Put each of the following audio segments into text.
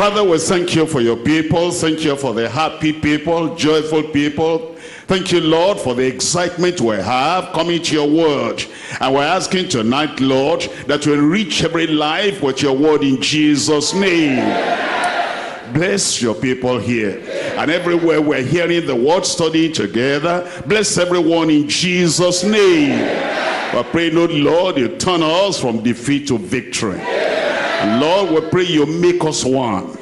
Father, we thank you for your people. Thank you for the happy people, joyful people. Thank you, Lord, for the excitement we have coming to your word. And we're asking tonight, Lord, that you enrich every life with your word in Jesus' name. Bless your people here. And everywhere we're hearing the word study together, bless everyone in Jesus' name. We pray, Lord, Lord, you turn us from defeat to victory. Lord, we pray you make us one.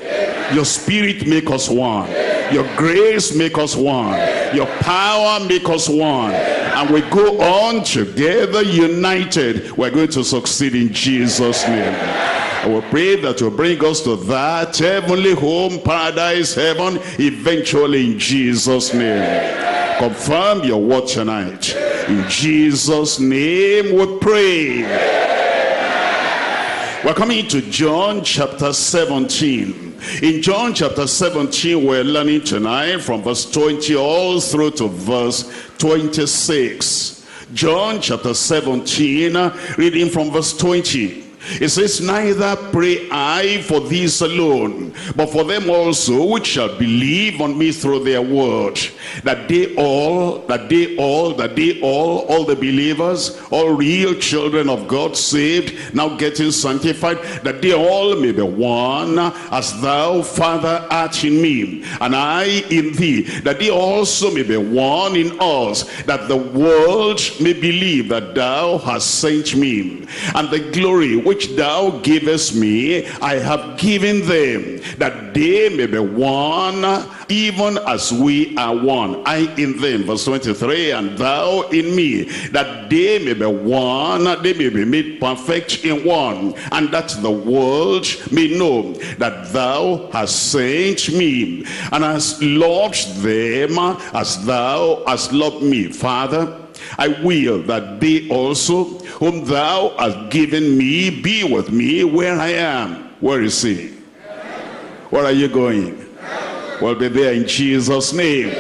Your spirit make us one. Your grace make us one. Your power make us one. And we go on together united. We're going to succeed in Jesus' name. And we pray that you bring us to that heavenly home, paradise, heaven, eventually in Jesus' name. Confirm your word tonight. In Jesus' name we pray. We're coming to John chapter 17. In John chapter 17, we're learning tonight from verse 20 all through to verse 26. John chapter 17, reading from verse 20. It says, Neither pray I for these alone, but for them also which shall believe on me through their word, that they all, that they all, that they all, all the believers, all real children of God saved, now getting sanctified, that they all may be one, as thou, Father, art in me, and I in thee, that they also may be one in us, that the world may believe that thou hast sent me, and the glory which thou givest me, I have given them, that they may be one, even as we are one. I in them, verse 23, and thou in me, that they may be one, they may be made perfect in one, and that the world may know that thou hast sent me, and hast loved them as thou hast loved me. Father, I will that they also, whom thou hast given me, be with me where I am. Where is he? Where are you going? Well, be there in Jesus' name.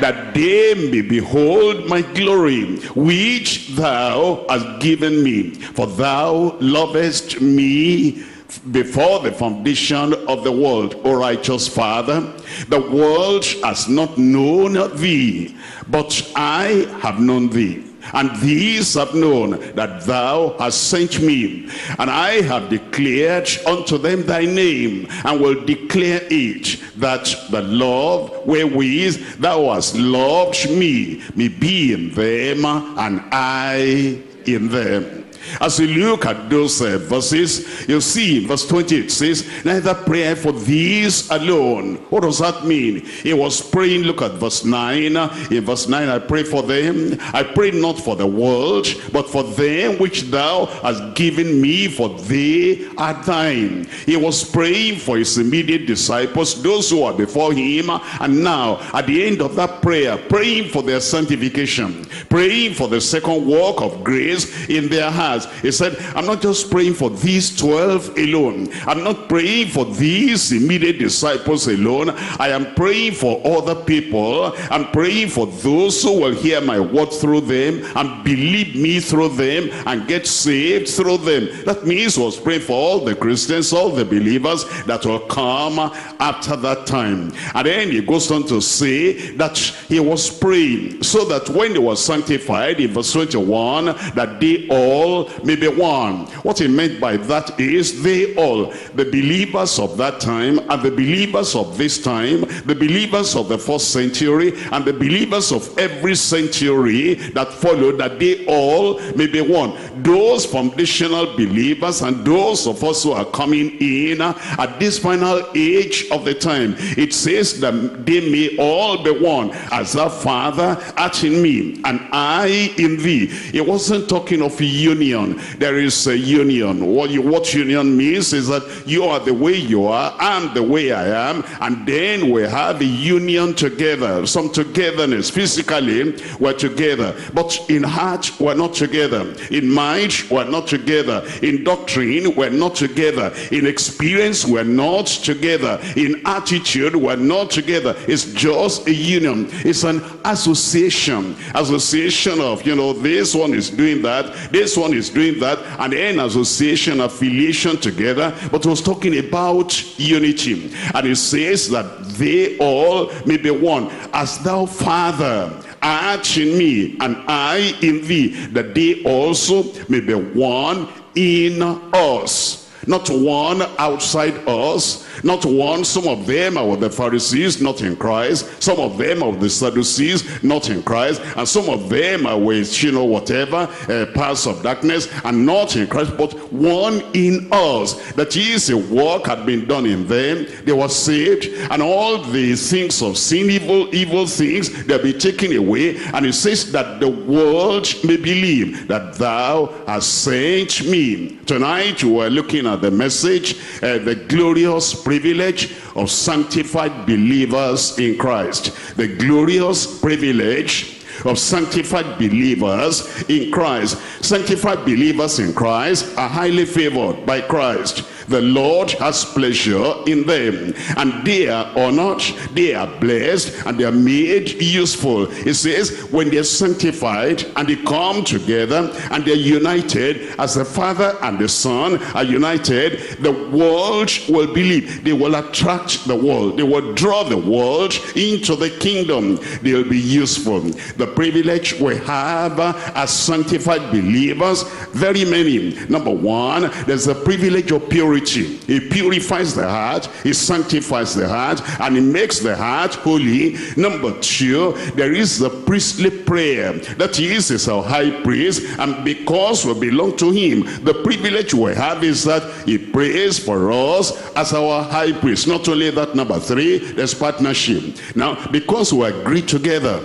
That they may behold my glory, which thou hast given me. For thou lovest me before the foundation of the world, O righteous Father. The world has not known thee, but I have known thee. And these have known that thou hast sent me. And I have declared unto them thy name, and will declare it, that the love wherewith thou hast loved me may be in them, and I in them. As you look at those uh, verses, you see verse 20 it says, neither pray for these alone. What does that mean? He was praying, look at verse 9. In verse 9, I pray for them. I pray not for the world, but for them which thou hast given me, for they are thine. He was praying for his immediate disciples, those who are before him. And now, at the end of that prayer, praying for their sanctification, praying for the second work of grace in their hearts he said, I'm not just praying for these 12 alone. I'm not praying for these immediate disciples alone. I am praying for other people. I'm praying for those who will hear my word through them and believe me through them and get saved through them. That means he was praying for all the Christians, all the believers that will come after that time. And then he goes on to say that he was praying so that when they were sanctified in verse 21, that they all may be one. What he meant by that is they all, the believers of that time and the believers of this time, the believers of the first century and the believers of every century that followed, that they all may be one. Those foundational believers and those of us who are coming in at this final age of the time, it says that they may all be one as the Father art in me and I in thee. It wasn't talking of union union. There is a union. What, you, what union means is that you are the way you are, I'm the way I am, and then we have a union together, some togetherness. Physically, we're together, but in heart, we're not together. In mind, we're not together. In doctrine, we're not together. In experience, we're not together. In attitude, we're not together. It's just a union. It's an association. Association of, you know, this one is doing that, this one is is doing that and then association affiliation together but was talking about unity. And he says that they all may be one. As thou father art in me and I in thee that they also may be one in us not one outside us not one, some of them are the Pharisees, not in Christ. Some of them are the Sadducees, not in Christ. And some of them are with, you know, whatever, uh, paths of darkness, and not in Christ, but one in us. That is, a work had been done in them. They were saved, and all the things of sin, evil, evil things, they'll be taken away. And it says that the world may believe that thou hast sent me. Tonight, you are looking at the message, uh, the glorious privilege of sanctified believers in Christ. The glorious privilege of sanctified believers in Christ. Sanctified believers in Christ are highly favored by Christ the Lord has pleasure in them and they are honored they are blessed and they are made useful. It says when they're sanctified and they come together and they're united as the father and the son are united the world will believe. They will attract the world. They will draw the world into the kingdom. They'll be useful. The privilege we have as sanctified believers very many. Number one there's a privilege of purity purity. He purifies the heart, he sanctifies the heart, and he makes the heart holy. Number two, there is the priestly prayer. That is, is our high priest, and because we belong to him, the privilege we have is that he prays for us as our high priest. Not only that, number three, there's partnership. Now, because we agree together,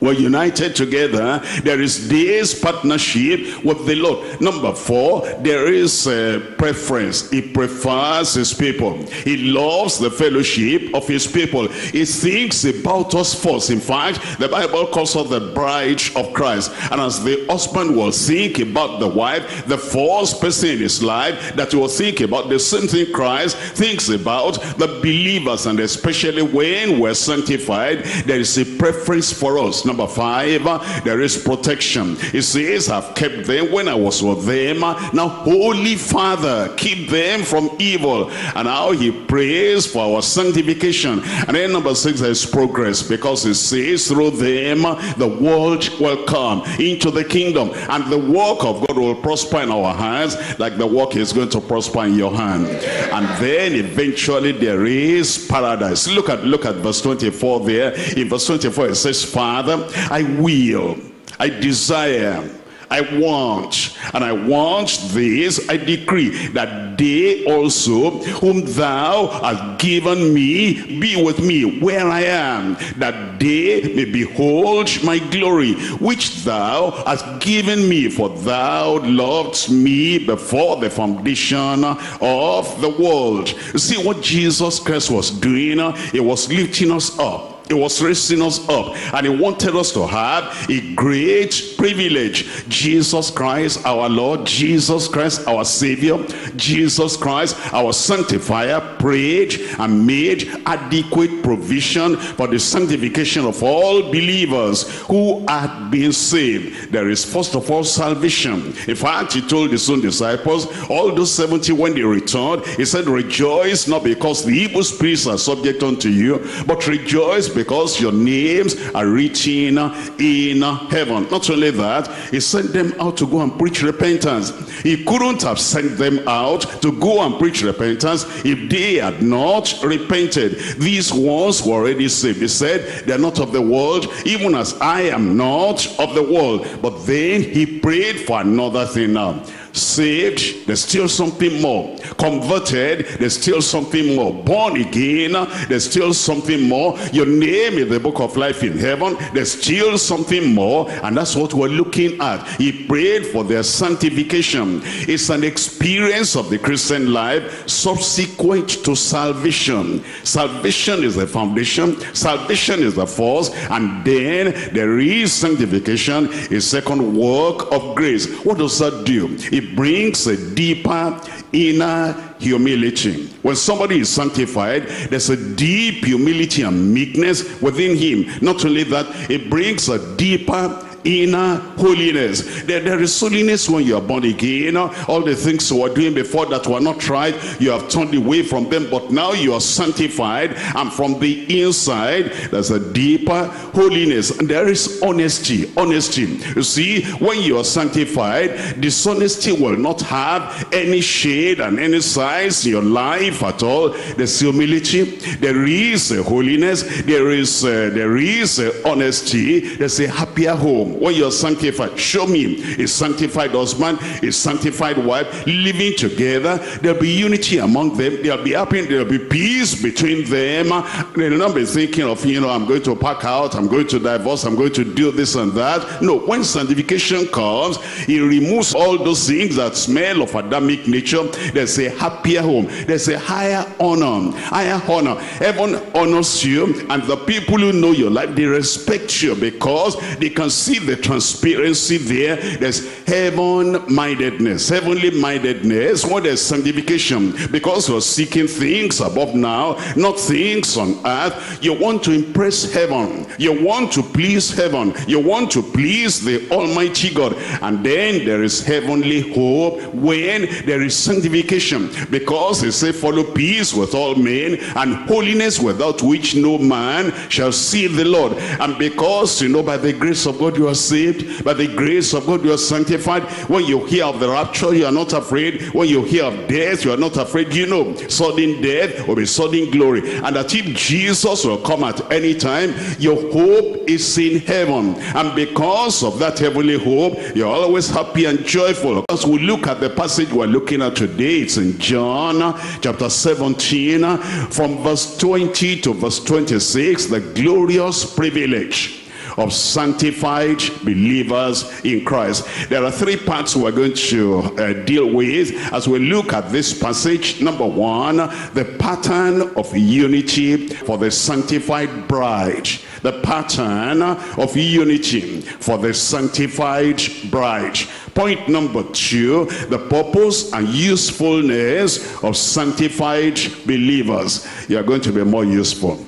we're united together. There is this partnership with the Lord. Number four, there is a preference. He prefers his people. He loves the fellowship of his people. He thinks about us first. In fact, the Bible calls us the bride of Christ. And as the husband will think about the wife, the first person in his life that will think about the same thing Christ thinks about the believers. And especially when we're sanctified, there is a preference for us Number five, there is protection. He says, I've kept them when I was with them. Now, Holy Father, keep them from evil. And now he prays for our sanctification. And then number six, there is progress because he says, through them, the world will come into the kingdom. And the work of God will prosper in our hands like the work is going to prosper in your hand. And then eventually there is paradise. Look at look at verse 24 there. In verse 24 it says, Father, I will, I desire, I want, and I want this, I decree, that they also, whom thou hast given me, be with me where I am, that they may behold my glory, which thou hast given me, for thou loved me before the foundation of the world. See what Jesus Christ was doing? He was lifting us up he was raising us up and he wanted us to have a great privilege. Jesus Christ, our Lord, Jesus Christ, our Savior, Jesus Christ, our sanctifier, prayed and made adequate provision for the sanctification of all believers who had been saved. There is first of all salvation. In fact, he told his own disciples, all those 70 when they returned, he said, rejoice not because the evil spirits are subject unto you, but rejoice because your names are written in heaven. Not only that, he sent them out to go and preach repentance. He couldn't have sent them out to go and preach repentance if they had not repented. These ones were already saved. He said, they're not of the world, even as I am not of the world. But then he prayed for another thing now saved there's still something more. Converted there's still something more. Born again there's still something more. Your name in the book of life in heaven there's still something more and that's what we're looking at. He prayed for their sanctification. It's an experience of the christian life subsequent to salvation. Salvation is the foundation salvation is the force. and then there is sanctification a second work of grace. What does that do? It brings a deeper inner humility. When somebody is sanctified, there's a deep humility and meekness within him. Not only that, it brings a deeper inner holiness. There, there is holiness when you are born again. All the things you were doing before that were not right, you have turned away from them, but now you are sanctified, and from the inside, there's a deeper holiness. And there is honesty. Honesty. You see, when you are sanctified, dishonesty will not have any shade and any size in your life at all. There's humility. There is holiness. There is uh, there is a honesty. There's a happier home when you're sanctified. Show me a sanctified husband, a sanctified wife living together. There'll be unity among them. There'll be happiness. There'll be peace between them. They'll not be thinking of you know I'm going to pack out. I'm going to divorce. I'm going to do this and that. No. When sanctification comes, it removes all those things that smell of Adamic nature. There's a happier home. There's a higher honor. Higher honor. Heaven honors you and the people who know your life, they respect you because they can see the transparency there. There's heaven-mindedness, heavenly mindedness. What is sanctification? Because you're seeking things above now, not things on earth. You want to impress heaven. You want to please heaven. You want to please the Almighty God. And then there is heavenly hope when there is sanctification. Because they say follow peace with all men and holiness without which no man shall see the Lord. And because, you know, by the grace of God you are saved, by the grace of God you are sanctified. When you hear of the rapture, you are not afraid. When you hear of death, you are not afraid. You know, sudden death will be sudden glory. And that if Jesus will come at any time, your hope is in heaven. And because of that heavenly hope, you're always happy and joyful. As we look at the passage we're looking at today, it's in John chapter 17, from verse 20 to verse 26, the glorious privilege of sanctified believers in Christ. There are three parts we're going to uh, deal with as we look at this passage. Number one, the pattern of unity for the sanctified bride. The pattern of unity for the sanctified bride. Point number two, the purpose and usefulness of sanctified believers. You are going to be more useful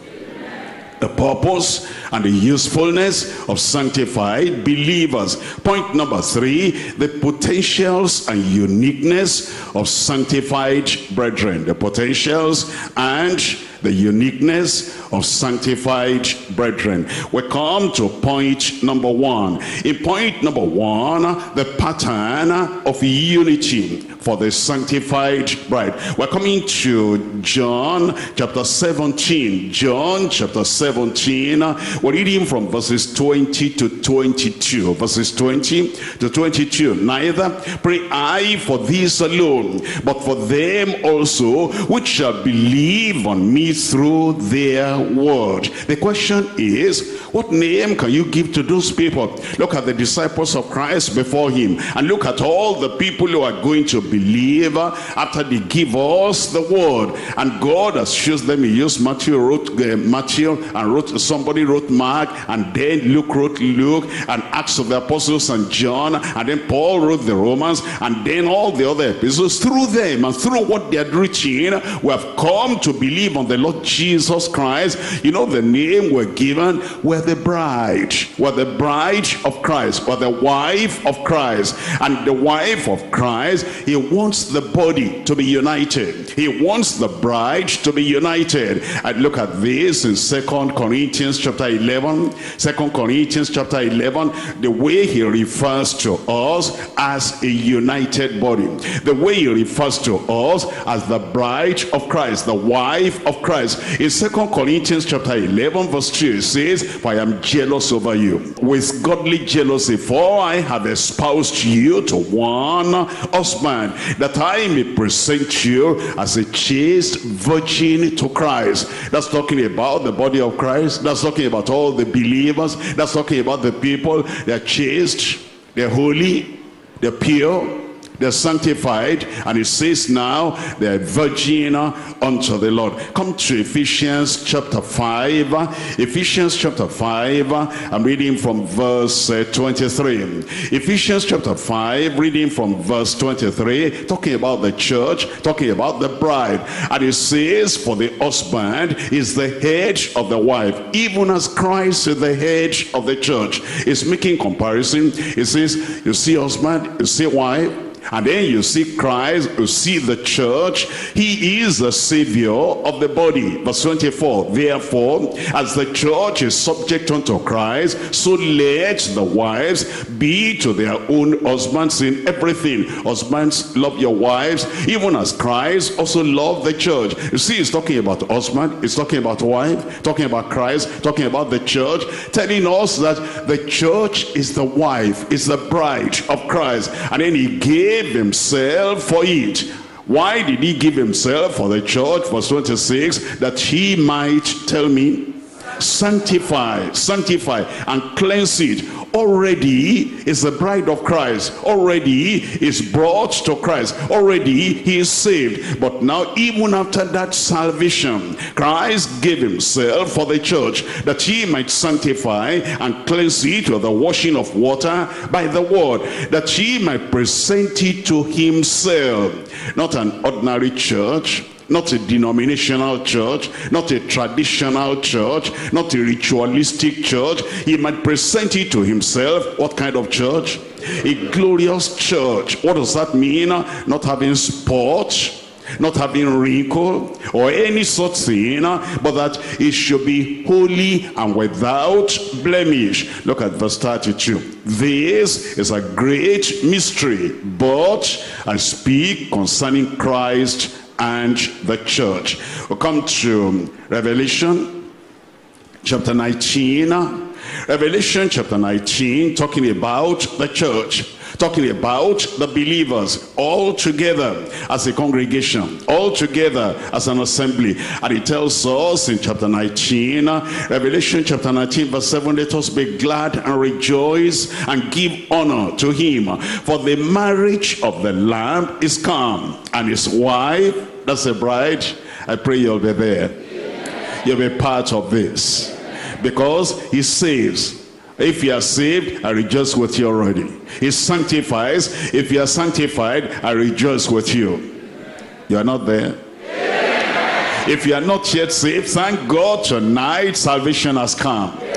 the purpose and the usefulness of sanctified believers. Point number three, the potentials and uniqueness of sanctified brethren. The potentials and the uniqueness of sanctified brethren. We come to point number one. In point number one, the pattern of unity for the sanctified bride. We're coming to John chapter 17. John chapter 17. We're reading from verses 20 to 22. Verses 20 to 22. Neither pray I for these alone, but for them also which shall believe on me through their word. The question is, what name can you give to those people? Look at the disciples of Christ before him and look at all the people who are going to believe after they give us the word. And God has chosen them. He used Matthew, wrote uh, Matthew and wrote somebody wrote Mark and then Luke wrote Luke and Acts of the Apostles and John and then Paul wrote the Romans and then all the other epistles through them and through what they had written we have come to believe on the Lord Jesus Christ. You know the name we're given, we're the bride. We're the bride of Christ. We're the wife of Christ. And the wife of Christ, he wants the body to be united. He wants the bride to be united. And look at this in Second Corinthians chapter 11. Second Corinthians chapter 11, the way he refers to us as a united body. The way he refers to us as the bride of Christ, the wife of Christ. In Second Corinthians chapter 11 verse 2 it says, For I am jealous over you with godly jealousy, for I have espoused you to one husband, that I may present you as a chaste virgin to Christ. That's talking about the body of Christ. That's talking about all the believers. That's talking about the people. They're chaste, they're holy, they're pure, they're sanctified, and it says now they're virgin unto the Lord. Come to Ephesians chapter 5. Ephesians chapter 5, I'm reading from verse uh, 23. Ephesians chapter 5, reading from verse 23, talking about the church, talking about the bride. And it says, For the husband is the head of the wife, even as Christ is the head of the church. It's making comparison. It says, You see husband, you see wife, and then you see Christ, you see the church. He is the savior of the body. Verse 24, therefore, as the church is subject unto Christ, so let the wives be to their own husbands in everything. Husbands, love your wives, even as Christ also loved the church. You see, he's talking about husband, he's talking about wife, talking about Christ, talking about the church, telling us that the church is the wife, is the bride of Christ. And then he gave gave himself for it. Why did he give himself for the church? Verse 26, that he might tell me, sanctify, sanctify, and cleanse it already is the bride of Christ. Already is brought to Christ. Already he is saved. But now even after that salvation Christ gave himself for the church that he might sanctify and cleanse it with the washing of water by the word that he might present it to himself. Not an ordinary church not a denominational church, not a traditional church, not a ritualistic church. He might present it to himself. What kind of church? A glorious church. What does that mean? Not having spot, not having wrinkle or any such thing, but that it should be holy and without blemish. Look at verse 32. This is a great mystery, but I speak concerning Christ and the church. We'll come to Revelation chapter 19. Revelation chapter 19 talking about the church talking about the believers all together as a congregation, all together as an assembly. And he tells us in chapter 19, uh, Revelation chapter 19 verse 7, let us be glad and rejoice and give honor to him. For the marriage of the Lamb is come, and his wife that's a bride. I pray you'll be there. You'll be part of this. Because he saves. If you are saved, I rejoice with you already. He sanctifies. If you are sanctified, I rejoice with you. You are not there. If you are not yet saved, thank God tonight salvation has come.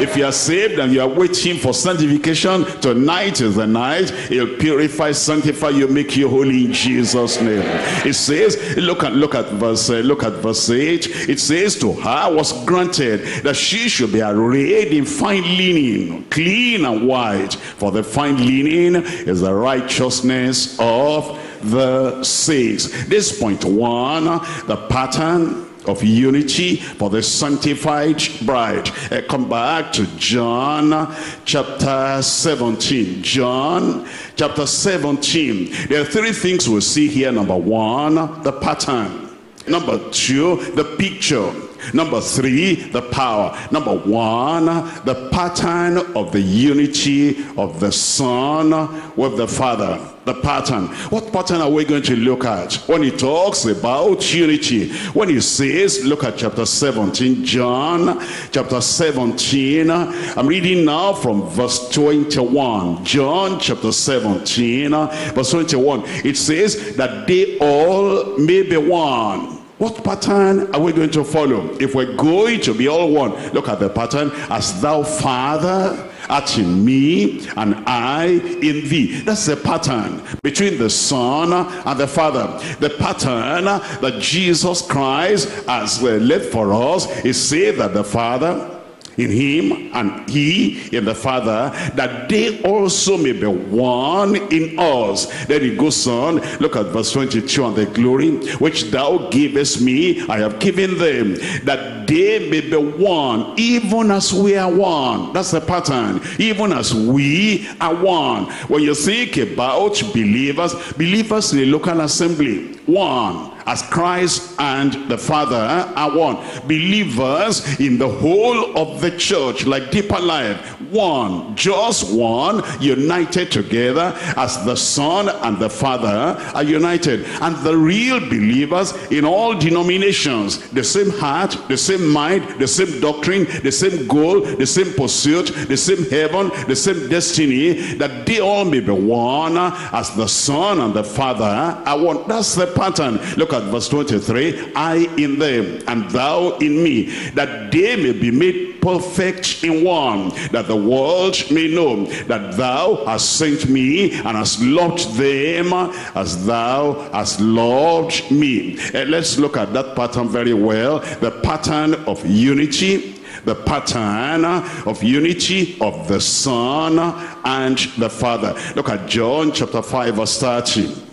If you are saved and you are waiting for sanctification, tonight is the night. He'll purify, sanctify you, make you holy in Jesus' name. It says, look at look at verse uh, look at verse 8. It says to her was granted that she should be arrayed in fine linen, clean and white. For the fine linen is the righteousness of the saints. This point one, the pattern of unity for the sanctified bride. Uh, come back to John chapter 17. John chapter 17. There are three things we see here. Number one, the pattern. Number two, the picture. Number three, the power. Number one, the pattern of the unity of the Son with the Father. The pattern. What pattern are we going to look at? When he talks about unity. When he says, look at chapter 17, John chapter 17. I'm reading now from verse 21. John chapter 17, verse 21. It says that they all may be one what pattern are we going to follow? If we're going to be all one, look at the pattern. As thou, Father, art in me and I in thee. That's the pattern between the Son and the Father. The pattern that Jesus Christ has led for us is say that the Father in him and he in the father that they also may be one in us. Then he goes on. Look at verse 22 and the glory which thou givest me i have given them that they may be one even as we are one. That's the pattern. Even as we are one. When you think about believers believers in a local assembly one as Christ and the Father are one. Believers in the whole of the church, like deeper life, one, just one, united together as the Son and the Father are united. And the real believers in all denominations, the same heart, the same mind, the same doctrine, the same goal, the same pursuit, the same heaven, the same destiny, that they all may be one as the Son and the Father are one. That's the pattern. Look at verse 23. I in them and thou in me, that they may be made perfect in one, that the world may know that thou hast sent me and hast loved them as thou hast loved me. Uh, let's look at that pattern very well. The pattern of unity, the pattern of unity of the Son and the Father. Look at John chapter 5 verse 30.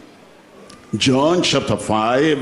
John chapter 5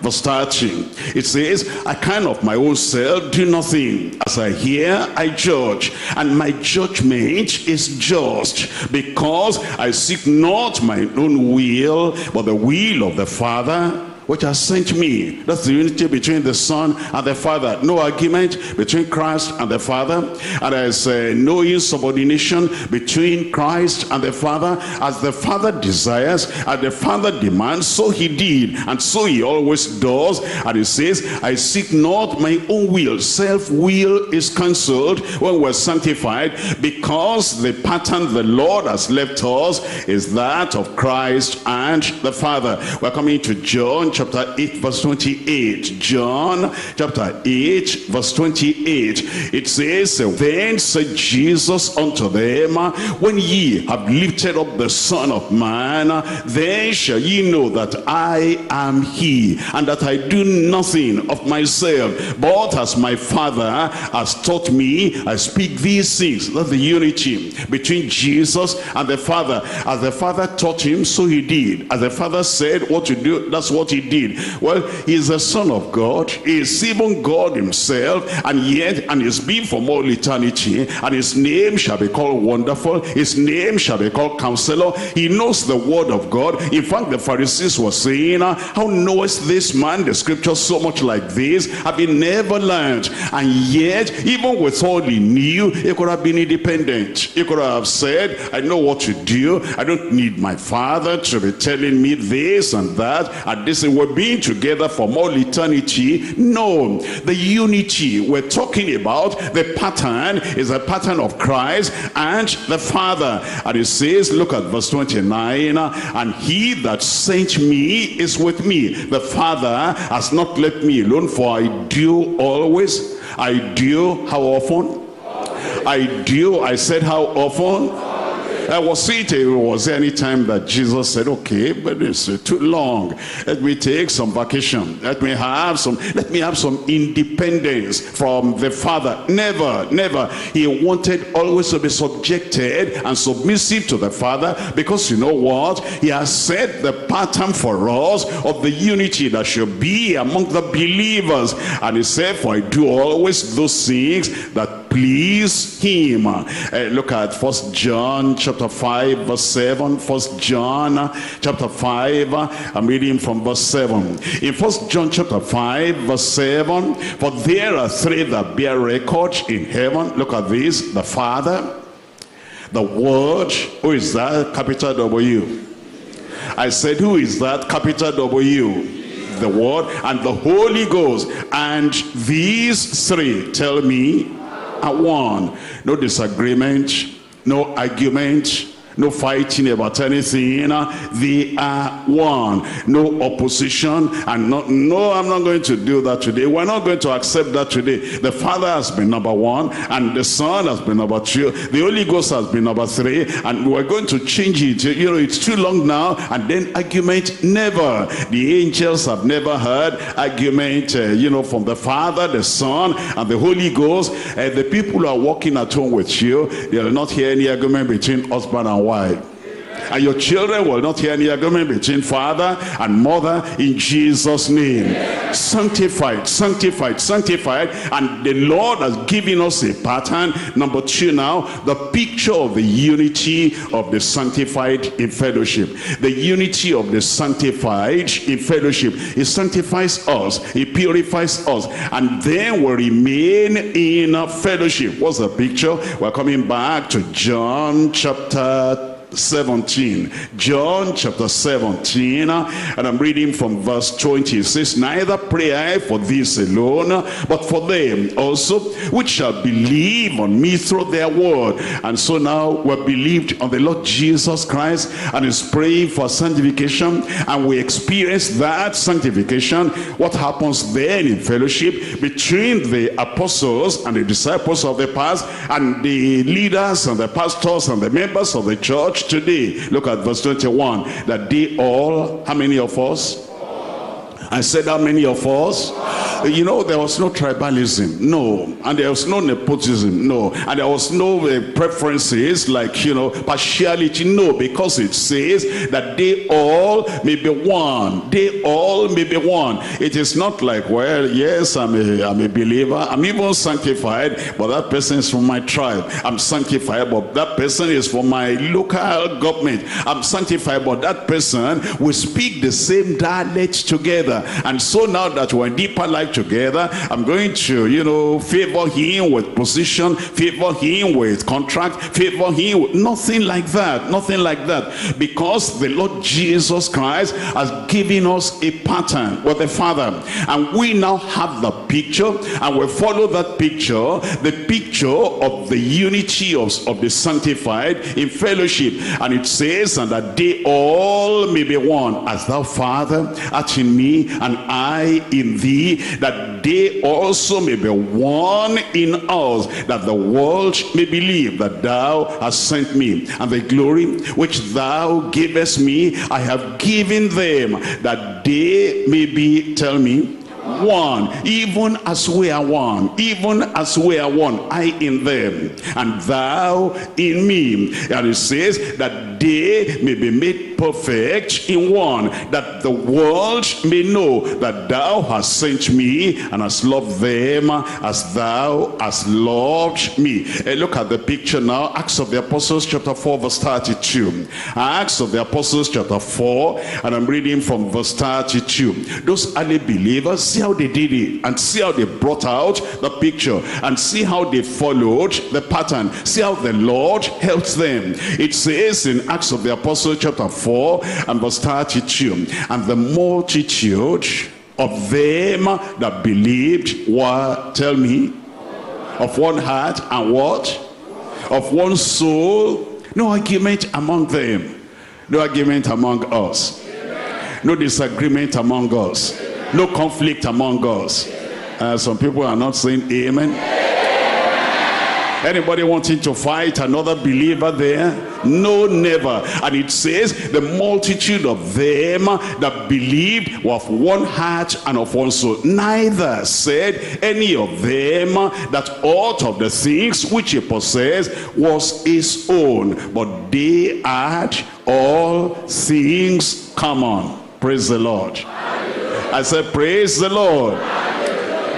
verse 13 it says I can of my own self do nothing. As I hear I judge and my judgment is just because I seek not my own will but the will of the Father which has sent me. That's the unity between the Son and the Father. No argument between Christ and the Father. And there's uh, no insubordination between Christ and the Father. As the Father desires, and the Father demands, so he did. And so he always does. And he says, I seek not my own will. Self-will is cancelled when we're sanctified because the pattern the Lord has left us is that of Christ and the Father. We're coming to John chapter 8 verse 28 John chapter 8 verse 28 it says then said Jesus unto them when ye have lifted up the Son of Man then shall ye know that I am he and that I do nothing of myself but as my father has taught me I speak these things. That's the unity between Jesus and the father. As the father taught him so he did. As the father said what to do that's what he did. Well he is the son of god. He is even god himself and yet and is being from all eternity and his name shall be called wonderful. His name shall be called counselor. He knows the word of god. In fact the pharisees were saying ah, how knowest this man the scripture so much like this? Have been never learned? And yet even with all he knew he could have been independent. He could have said i know what to do. I don't need my father to be telling me this and that. And this we're being together for all eternity. No. The unity we're talking about the pattern is a pattern of christ and the father. And it says look at verse 29 and he that sent me is with me. The father has not left me alone for i do always i do how often? I do, I said how often? I was it was there any time that Jesus said, okay, but it's uh, too long. Let me take some vacation. Let me have some, let me have some independence from the Father. Never, never. He wanted always to be subjected and submissive to the Father because you know what? He has set the pattern for us of the unity that should be among the believers. And he said, for I do always those things that please him. Uh, look at First John chapter 5 verse 7. First John chapter 5. I'm reading from verse 7. In First John chapter 5 verse 7. For there are three that bear record in heaven. Look at this. The Father, the Word. Who is that? Capital W. I said, who is that? Capital W the word and the Holy Ghost and these three tell me are one. No disagreement, no argument, no fighting about anything they are one. No opposition and not no i'm not going to do that today. We're not going to accept that today. The father has been number one and the son has been number two. The holy ghost has been number three and we're going to change it. You know it's too long now and then argument never. The angels have never heard argument uh, you know from the father the son and the holy ghost. Uh, the people who are walking at home with you they will not hear any argument between husband and wife why? And your children will not hear any argument between father and mother in Jesus' name. Sanctified, sanctified, sanctified. And the Lord has given us a pattern. Number two now, the picture of the unity of the sanctified in fellowship. The unity of the sanctified in fellowship. It sanctifies us. It purifies us. And then we remain in a fellowship. What's the picture? We're coming back to John chapter 17 john chapter 17 and i'm reading from verse 20 it says neither pray i for this alone but for them also which shall believe on me through their word. And so now we're believed on the lord jesus christ and is praying for sanctification and we experience that sanctification. What happens then in fellowship between the apostles and the disciples of the past and the leaders and the pastors and the members of the church church today. Look at verse 21. That they all, how many of us? I said how many of us? You know, there was no tribalism, no. And there was no nepotism, no. And there was no uh, preferences like, you know, partiality, no. Because it says that they all may be one. They all may be one. It is not like, well, yes, I'm a, I'm a believer. I'm even sanctified, but that person is from my tribe. I'm sanctified, but that person is from my local government. I'm sanctified, but that person will speak the same dialect together. And so now that we're in deeper life together. I'm going to, you know, favor him with position, favor him with contract, favor him with nothing like that. Nothing like that. Because the Lord Jesus Christ has given us a pattern with the Father. And we now have the picture and we follow that picture, the picture of the unity of, of the sanctified in fellowship. And it says, and that they all may be one, as thou, Father, art in me, and I in thee, that they also may be one in us, that the world may believe that thou hast sent me. And the glory which thou givest me, I have given them, that they may be, tell me, one even as we are one even as we are one i in them and thou in me. And it says that they may be made perfect in one that the world may know that thou hast sent me and hast loved them as thou hast loved me. Hey, look at the picture now. Acts of the apostles chapter 4 verse 32 acts of the apostles chapter 4 and i'm reading from verse 32 those early believers see how they did it and see how they brought out the picture and see how they followed the pattern see how the lord helped them. It says in acts of the apostle chapter 4 and verse 32 and the multitude of them that believed were tell me of one heart and what? Of one soul? No argument among them. No argument among us. No disagreement among us no conflict among us. Uh, some people are not saying amen. Anybody wanting to fight another believer there? No, never. And it says, the multitude of them that believed were of one heart and of one soul. Neither said any of them that aught of the things which he possessed was his own, but they had all things common. Praise the Lord. I said, praise the Lord.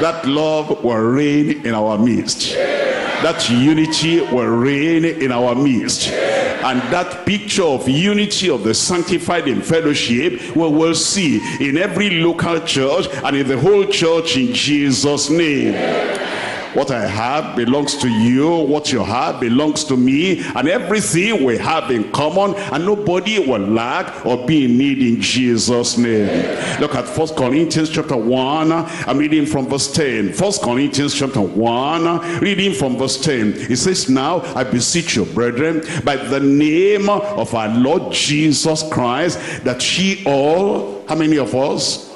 That love will reign in our midst. That unity will reign in our midst. And that picture of unity of the sanctified in fellowship we will see in every local church and in the whole church in Jesus' name. What I have belongs to you. What you have belongs to me. And everything we have in common. And nobody will lack or be in need in Jesus' name. Look at First Corinthians chapter 1. I'm reading from verse 10. First Corinthians chapter 1. Reading from verse 10. It says, Now I beseech you, brethren, by the name of our Lord Jesus Christ, that ye all, how many of us?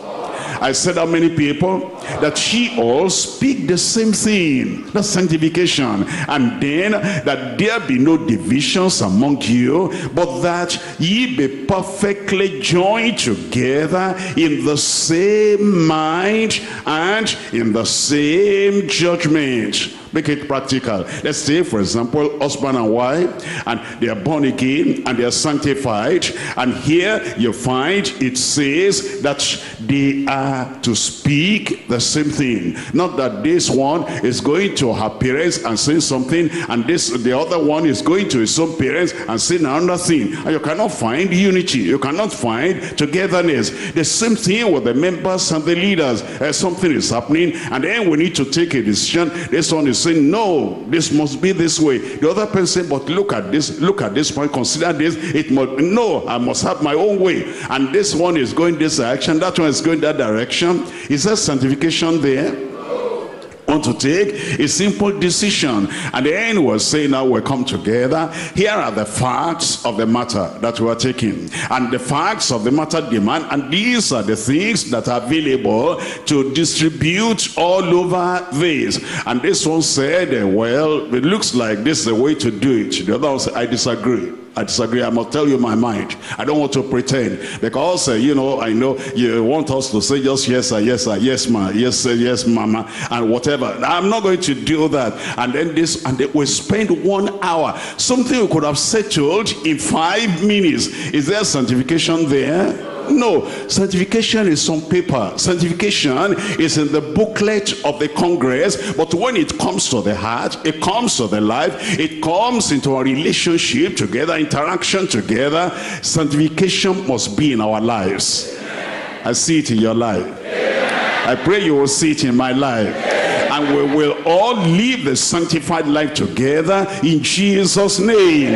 I said how many people? That she all speak the same thing. The sanctification. And then that there be no divisions among you, but that ye be perfectly joined together in the same mind and in the same judgment. Make it practical. Let's say, for example, husband and wife, and they are born again, and they are sanctified. And here you find it says that they are to speak the same thing. Not that this one is going to her parents and say something, and this the other one is going to his own parents and say another thing. And you cannot find unity. You cannot find togetherness. The same thing with the members and the leaders. Uh, something is happening, and then we need to take a decision. This one is saying, no, this must be this way. The other person, but look at this, look at this point, consider this. It must, no, I must have my own way. And this one is going this direction, that one is going that direction. Is there sanctification there? Want to take a simple decision. And then we'll say now we'll come together. Here are the facts of the matter that we are taking. And the facts of the matter demand and these are the things that are available to distribute all over this. And this one said well it looks like this is the way to do it. The other one said i disagree I disagree. I must tell you my mind. I don't want to pretend because uh, you know I know you want us to say just yes sir, yes sir, yes ma, yes sir, yes mama, and whatever. I'm not going to do that. And then this, and we spend one hour. Something we could have settled in five minutes. Is there sanctification there? No, sanctification is on paper. Sanctification is in the booklet of the Congress. But when it comes to the heart, it comes to the life, it comes into our relationship together, interaction together. Sanctification must be in our lives. I see it in your life. I pray you will see it in my life and we will all live the sanctified life together in Jesus name.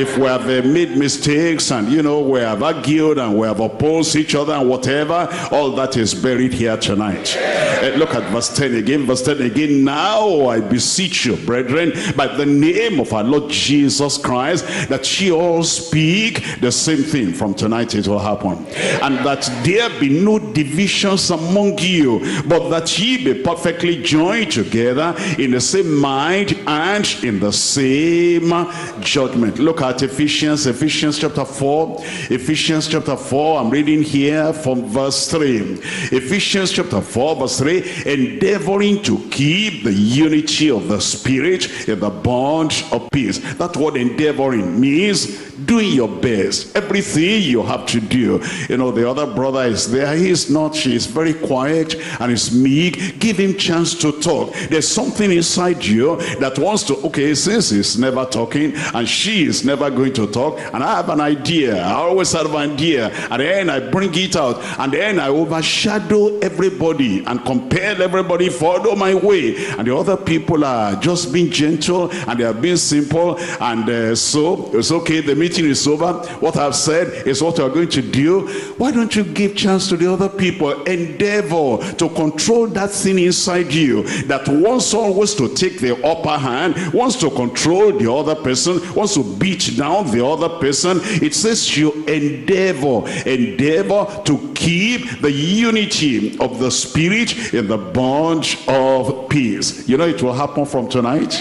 If we have uh, made mistakes and you know we have argued and we have opposed each other and whatever all that is buried here tonight. Uh, look at verse 10 again verse 10 again. Now I beseech you brethren by the name of our Lord Jesus Christ that ye all speak the same thing. From tonight it will happen. And that there be no divisions among you but that ye be perfectly joined together in the same mind and in the same judgment. Look at Ephesians, Ephesians chapter 4. Ephesians chapter 4, I'm reading here from verse 3. Ephesians chapter 4, verse 3. Endeavoring to keep the unity of the Spirit in the bond of peace. That word endeavoring means doing your best. Everything you have to do. You know, the other brother is there. He's not, she's very quiet and is meek. Give him chance to talk. There's something inside you that wants to, okay, since he's never talking and she is never going to talk, and I have an idea, I always have an idea, and then I bring it out, and then I overshadow everybody and compel everybody follow my way. And the other people are just being gentle and they are being simple, and uh, so it's okay, the meeting is over. What I've said is what you're going to do. Why don't you give chance to the other people? Endeavor to control that thing inside you that wants always to take the upper hand, wants to control the other person, wants to beat down the other person. It says you endeavor, endeavor to keep the unity of the spirit in the bond of peace. You know it will happen from tonight.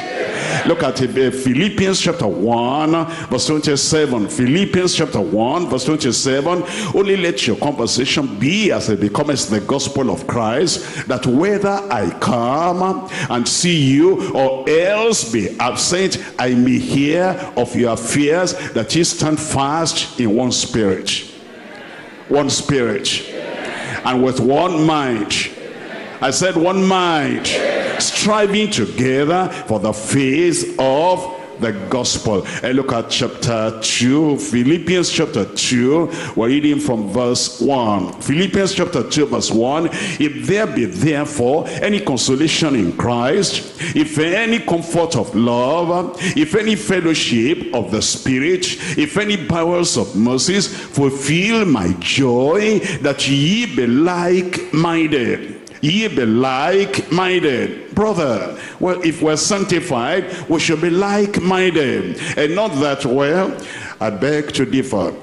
Look at uh, Philippians chapter 1, verse 27. Philippians chapter 1, verse 27. Only let your conversation be as it becomes the gospel of Christ, that whether I come and see you or else be absent, I may hear of your affairs, that ye stand fast in one spirit. One spirit. And with one mind. I said one mind striving together for the faith of the gospel. And look at chapter 2, Philippians chapter 2, we're reading from verse 1. Philippians chapter 2, verse 1. If there be therefore any consolation in Christ, if any comfort of love, if any fellowship of the Spirit, if any powers of mercies, fulfill my joy that ye be like-minded ye be like-minded brother well if we're sanctified we should be like-minded and not that well i beg to differ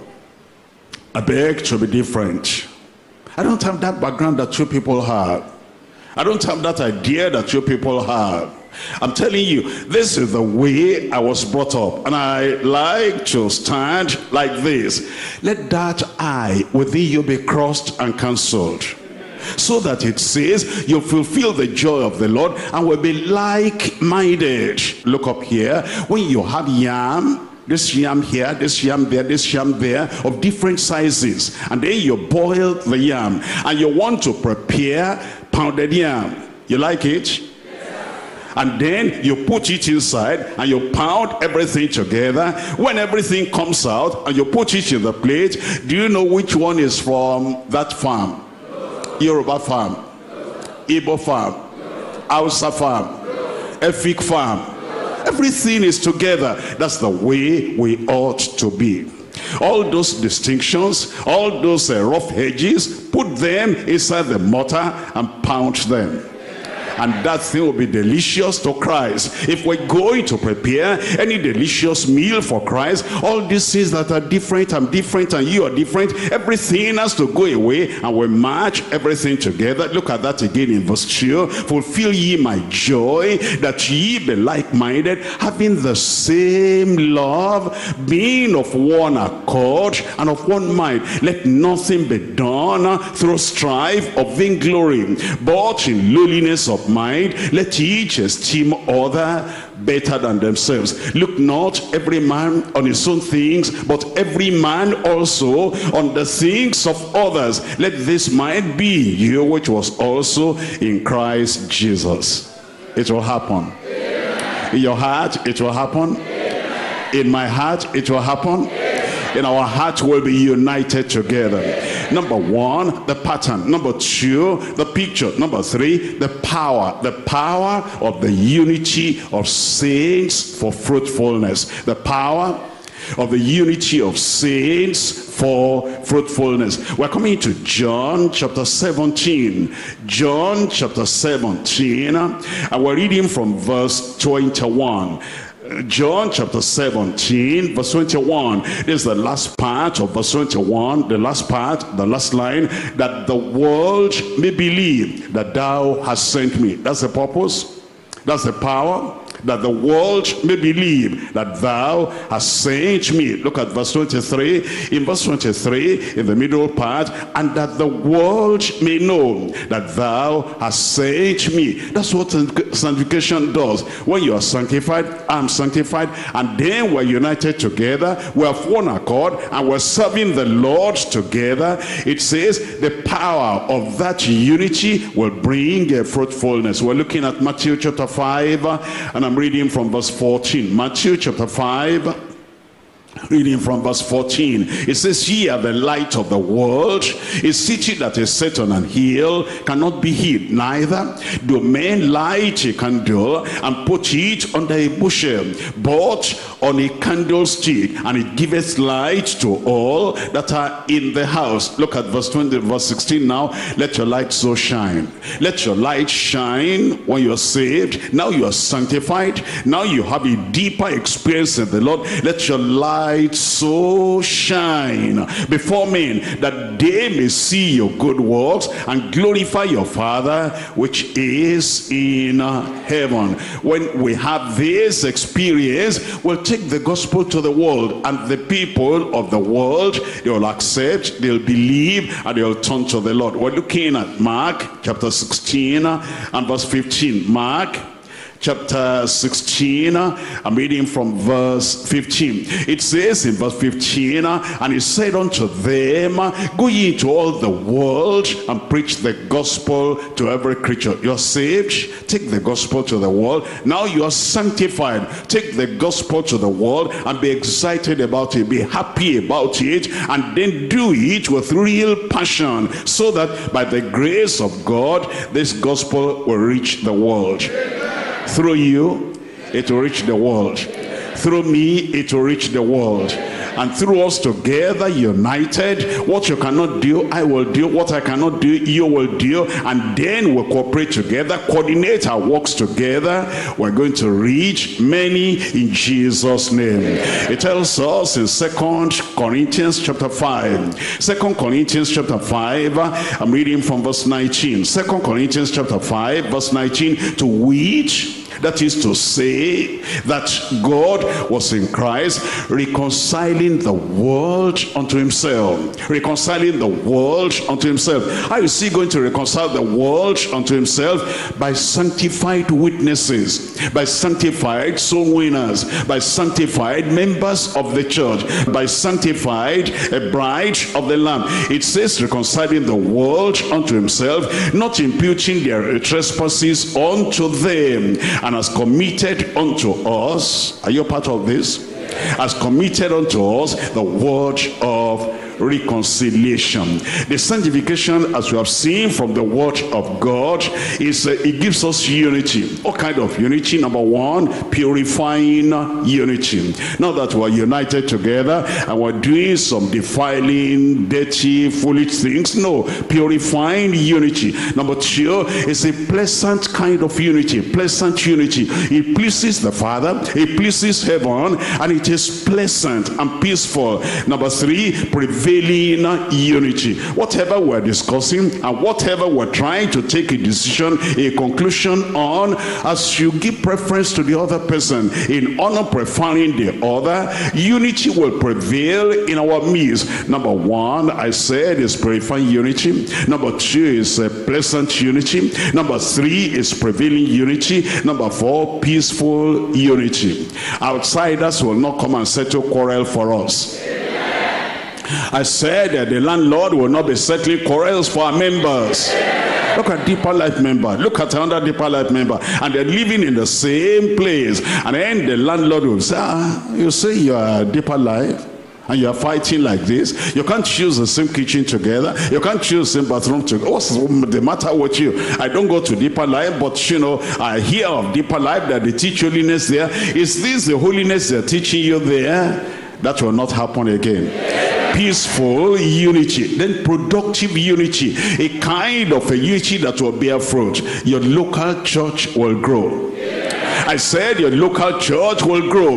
i beg to be different i don't have that background that you people have i don't have that idea that you people have I'm telling you, this is the way I was brought up. And I like to stand like this. Let that I within you be crossed and cancelled. So that it says you fulfill the joy of the Lord and will be like-minded. Look up here. When you have yam, this yam here, this yam there, this yam there, of different sizes. And then you boil the yam. And you want to prepare pounded yam. You like it? and then you put it inside and you pound everything together when everything comes out and you put it in the plate do you know which one is from that farm Yoruba farm Igbo farm Hausa farm Efik farm. Everything is together. That's the way we ought to be. All those distinctions all those uh, rough edges put them inside the mortar and pound them and that thing will be delicious to Christ. If we're going to prepare any delicious meal for Christ, all these things that are different, I'm different and you are different, everything has to go away and we match everything together. Look at that again in verse 2. Fulfill ye my joy, that ye be like-minded, having the same love, being of one accord and of one mind. Let nothing be done through strife or vainglory, but in lowliness of mind, let each esteem other better than themselves. Look not every man on his own things, but every man also on the things of others. Let this mind be you which was also in Christ Jesus. It will happen. In your heart, it will happen. In my heart, it will happen. In our heart, will be united together. Number one, the pattern. Number two, the picture. Number three, the power. The power of the unity of saints for fruitfulness. The power of the unity of saints for fruitfulness. We're coming to John chapter 17. John chapter 17, and we're reading from verse 21. John chapter 17 verse 21 this is the last part of verse 21 the last part the last line that the world may believe that thou hast sent me. That's the purpose. That's the power that the world may believe that thou hast sent me. Look at verse 23. In verse 23, in the middle part, and that the world may know that thou hast sent me. That's what sanctification does. When you are sanctified, I'm sanctified, and then we're united together, we have one accord, and we're serving the Lord together. It says the power of that unity will bring a fruitfulness. We're looking at Matthew chapter 5, and I'm I'm reading from verse 14. Matthew chapter 5 Reading from verse 14, it says, Ye are the light of the world. A city that is set on an hill cannot be hid. Neither do men light a candle and put it under a bushel, but on a candlestick, and it giveth light to all that are in the house. Look at verse 20, verse 16 now. Let your light so shine. Let your light shine when you're saved. Now you are sanctified. Now you have a deeper experience in the Lord. Let your light light so shine before men that they may see your good works and glorify your father which is in heaven. When we have this experience we'll take the gospel to the world and the people of the world they will accept they'll believe and they'll turn to the lord. We're looking at mark chapter 16 and verse 15 mark chapter 16 uh, i'm reading from verse 15 it says in verse 15 uh, and he said unto them go ye into all the world and preach the gospel to every creature. You're saved? Take the gospel to the world. Now you are sanctified. Take the gospel to the world and be excited about it. Be happy about it and then do it with real passion so that by the grace of god this gospel will reach the world through you, it will reach the world. Through me, it will reach the world and through us together united. What you cannot do i will do. What i cannot do you will do. And then we'll cooperate together coordinate our works together. We're going to reach many in jesus name. It tells us in second corinthians chapter 5 second corinthians chapter 5 i'm reading from verse 19 second corinthians chapter 5 verse 19 to which That is to say that God was in Christ reconciling the world unto himself. Reconciling the world unto himself. How is he going to reconcile the world unto himself? By sanctified witnesses, by sanctified soul winners, by sanctified members of the church, by sanctified a bride of the Lamb. It says reconciling the world unto himself, not imputing their trespasses unto them, and has committed unto us. Are you part of this? Has committed unto us the word of reconciliation. The sanctification, as we have seen from the word of God, is uh, it gives us unity. What kind of unity? Number one, purifying unity. Now that we're united together and we're doing some defiling, dirty, foolish things. No, purifying unity. Number two is a pleasant kind of unity. Pleasant unity. It pleases the Father, it pleases heaven, and it is pleasant and peaceful. Number three, prevailing unity. Whatever we're discussing and whatever we're trying to take a decision, a conclusion on, as you give preference to the other person in honor preferring the other, unity will prevail in our midst. Number one, I said, is purifying unity. Number two is uh, pleasant unity. Number three is prevailing unity. Number four, peaceful unity. Outsiders will not come and settle quarrel for us. I said that the landlord will not be settling quarrels for our members. Look at deeper life member. Look at another deeper life member. And they're living in the same place. And then the landlord will say, ah, you say you are deeper life and you are fighting like this. You can't choose the same kitchen together. You can't choose the same bathroom together. What's the matter with you? I don't go to deeper life, but you know, I hear of deeper life that they teach holiness there. Is this the holiness they're teaching you there? That will not happen again peaceful unity then productive unity a kind of a unity that will bear fruit. Your local church will grow I said your local church will grow.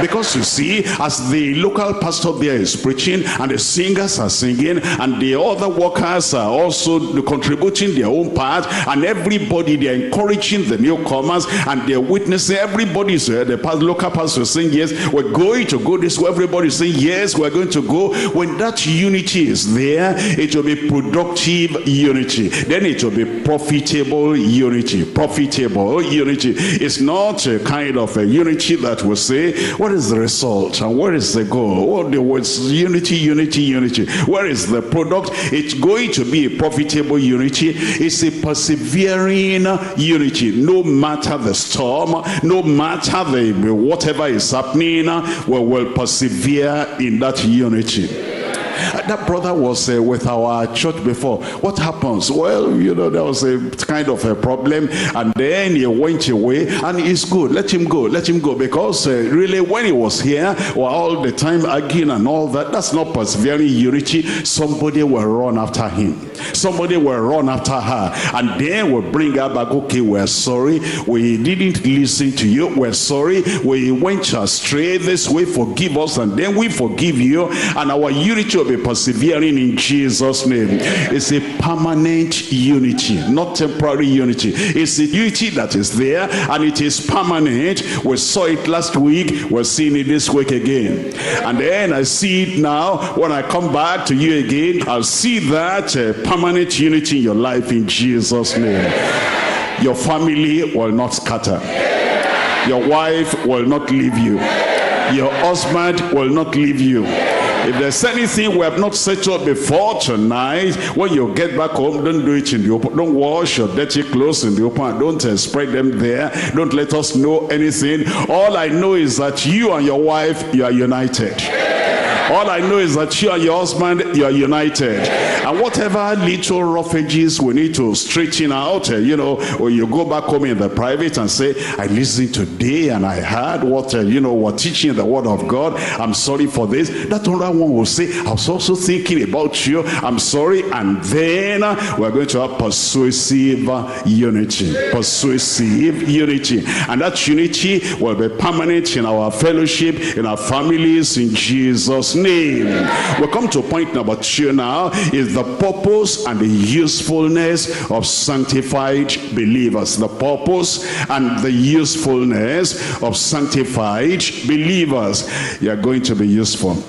Because you see, as the local pastor there is preaching and the singers are singing and the other workers are also contributing their own part and everybody, they're encouraging the newcomers and they're witnessing. Everybody's uh, the local pastor saying, yes, we're going to go this way. Everybody's saying, yes, we're going to go. When that unity is there, it will be productive unity. Then it will be profitable unity. Profitable unity. It's not not a kind of a unity that will say, what is the result and where is the goal? What the words unity, unity, unity. Where is the product? It's going to be a profitable unity. It's a persevering unity. No matter the storm, no matter the whatever is happening, we will persevere in that unity. That brother was uh, with our church before. What happens? Well, you know, there was a kind of a problem and then he went away and it's good. Let him go. Let him go because uh, really when he was here, well, all the time again and all that, that's not persevering unity. Somebody will run after him. Somebody will run after her and then will bring her back. Okay, we're sorry. We didn't listen to you. We're sorry. We went astray this way. Forgive us and then we forgive you and our unity will be persevering in Jesus' name. It's a permanent unity, not temporary unity. It's a unity that is there and it is permanent. We saw it last week. We're seeing it this week again. And then I see it now. When I come back to you again, I'll see that uh, permanent unity in your life in Jesus' name. Your family will not scatter. Your wife will not leave you. Your husband will not leave you if there's anything we have not settled before tonight, when you get back home, don't do it in the open. Don't wash your dirty clothes in the open. Don't uh, spread them there. Don't let us know anything. All I know is that you and your wife, you are united. All I know is that you and your husband, you are united. And whatever little roughages we need to straighten out, uh, you know, when you go back home in the private and say, I listened today and I heard what, uh, you know, we're teaching the word of God. I'm sorry for this. That other one will say, I was also thinking about you. I'm sorry. And then uh, we're going to have persuasive unity. Persuasive unity. And that unity will be permanent in our fellowship, in our families, in Jesus' name. We come to point number two now. Is the purpose and the usefulness of sanctified believers. The purpose and the usefulness of sanctified believers. You are going to be useful.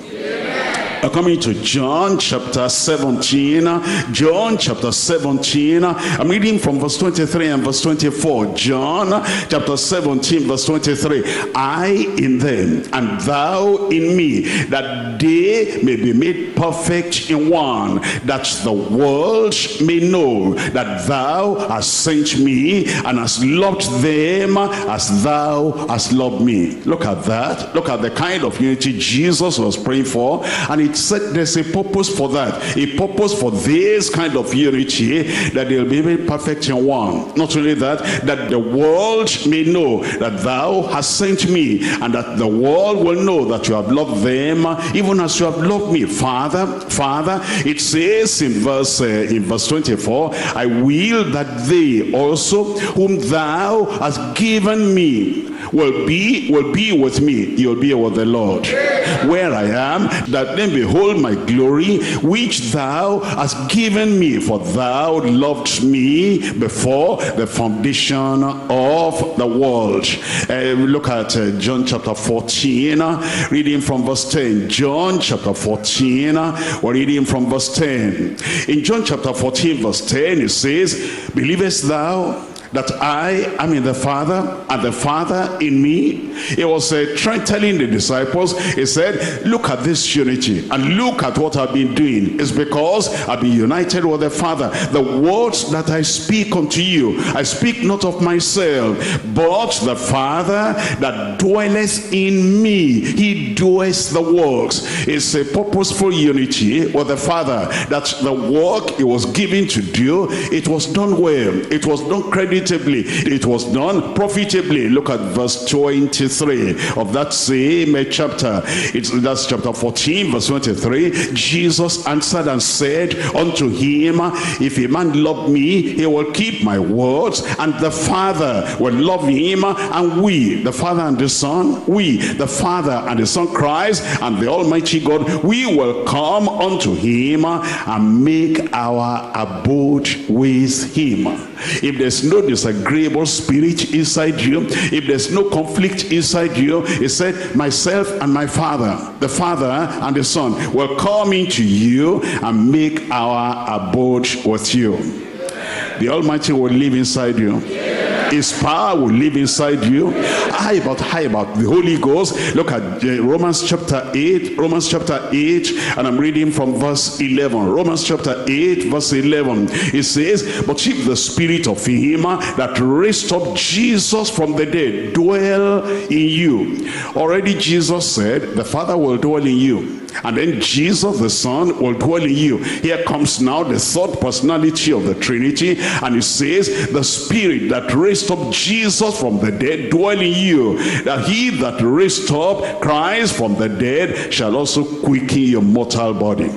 Coming to John chapter 17. John chapter 17. I'm reading from verse 23 and verse 24. John chapter 17 verse 23. I in them and thou in me that they may be made perfect in one that the world may know that thou hast sent me and hast loved them as thou hast loved me. Look at that. Look at the kind of unity Jesus was praying for and said there's a purpose for that. A purpose for this kind of unity that they'll be made perfect in one. Not only that, that the world may know that thou hast sent me and that the world will know that you have loved them even as you have loved me. Father, Father, it says in verse, uh, in verse 24, I will that they also whom thou hast given me will be will be with me you'll be with the lord where i am that then behold my glory which thou hast given me. For thou loved me before the foundation of the world. Uh, look at uh, john chapter 14 uh, reading from verse 10 john chapter 14 uh, we're reading from verse 10 in john chapter 14 verse 10 it says believest thou that I am in the Father and the Father in me. He was uh, trying telling the disciples, he said, look at this unity and look at what I've been doing. It's because I've been united with the Father. The words that I speak unto you, I speak not of myself, but the Father that dwelleth in me. He doeth the works. It's a purposeful unity with the Father that the work he was given to do, it was done well. It was done credit profitably. It was done profitably. Look at verse 23 of that same chapter. It's that's chapter 14, verse 23. Jesus answered and said unto him, If a man love me, he will keep my words, and the Father will love him, and we, the Father and the Son, we, the Father and the Son Christ, and the Almighty God, we will come unto him and make our abode with him. If there's no disagreeable spirit inside you, if there's no conflict inside you, he said, myself and my father, the father and the son will come into you and make our abode with you. The Almighty will live inside you his power will live inside you. High about, high about the Holy Ghost. Look at uh, Romans chapter 8. Romans chapter 8. And I'm reading from verse 11. Romans chapter 8 verse 11. It says, But if the spirit of him that raised up Jesus from the dead dwell in you. Already Jesus said, the Father will dwell in you. And then Jesus the Son will dwell in you. Here comes now the third personality of the Trinity. And it says, the spirit that raised up Jesus from the dead dwell in you. That he that raised up Christ from the dead shall also quicken your mortal body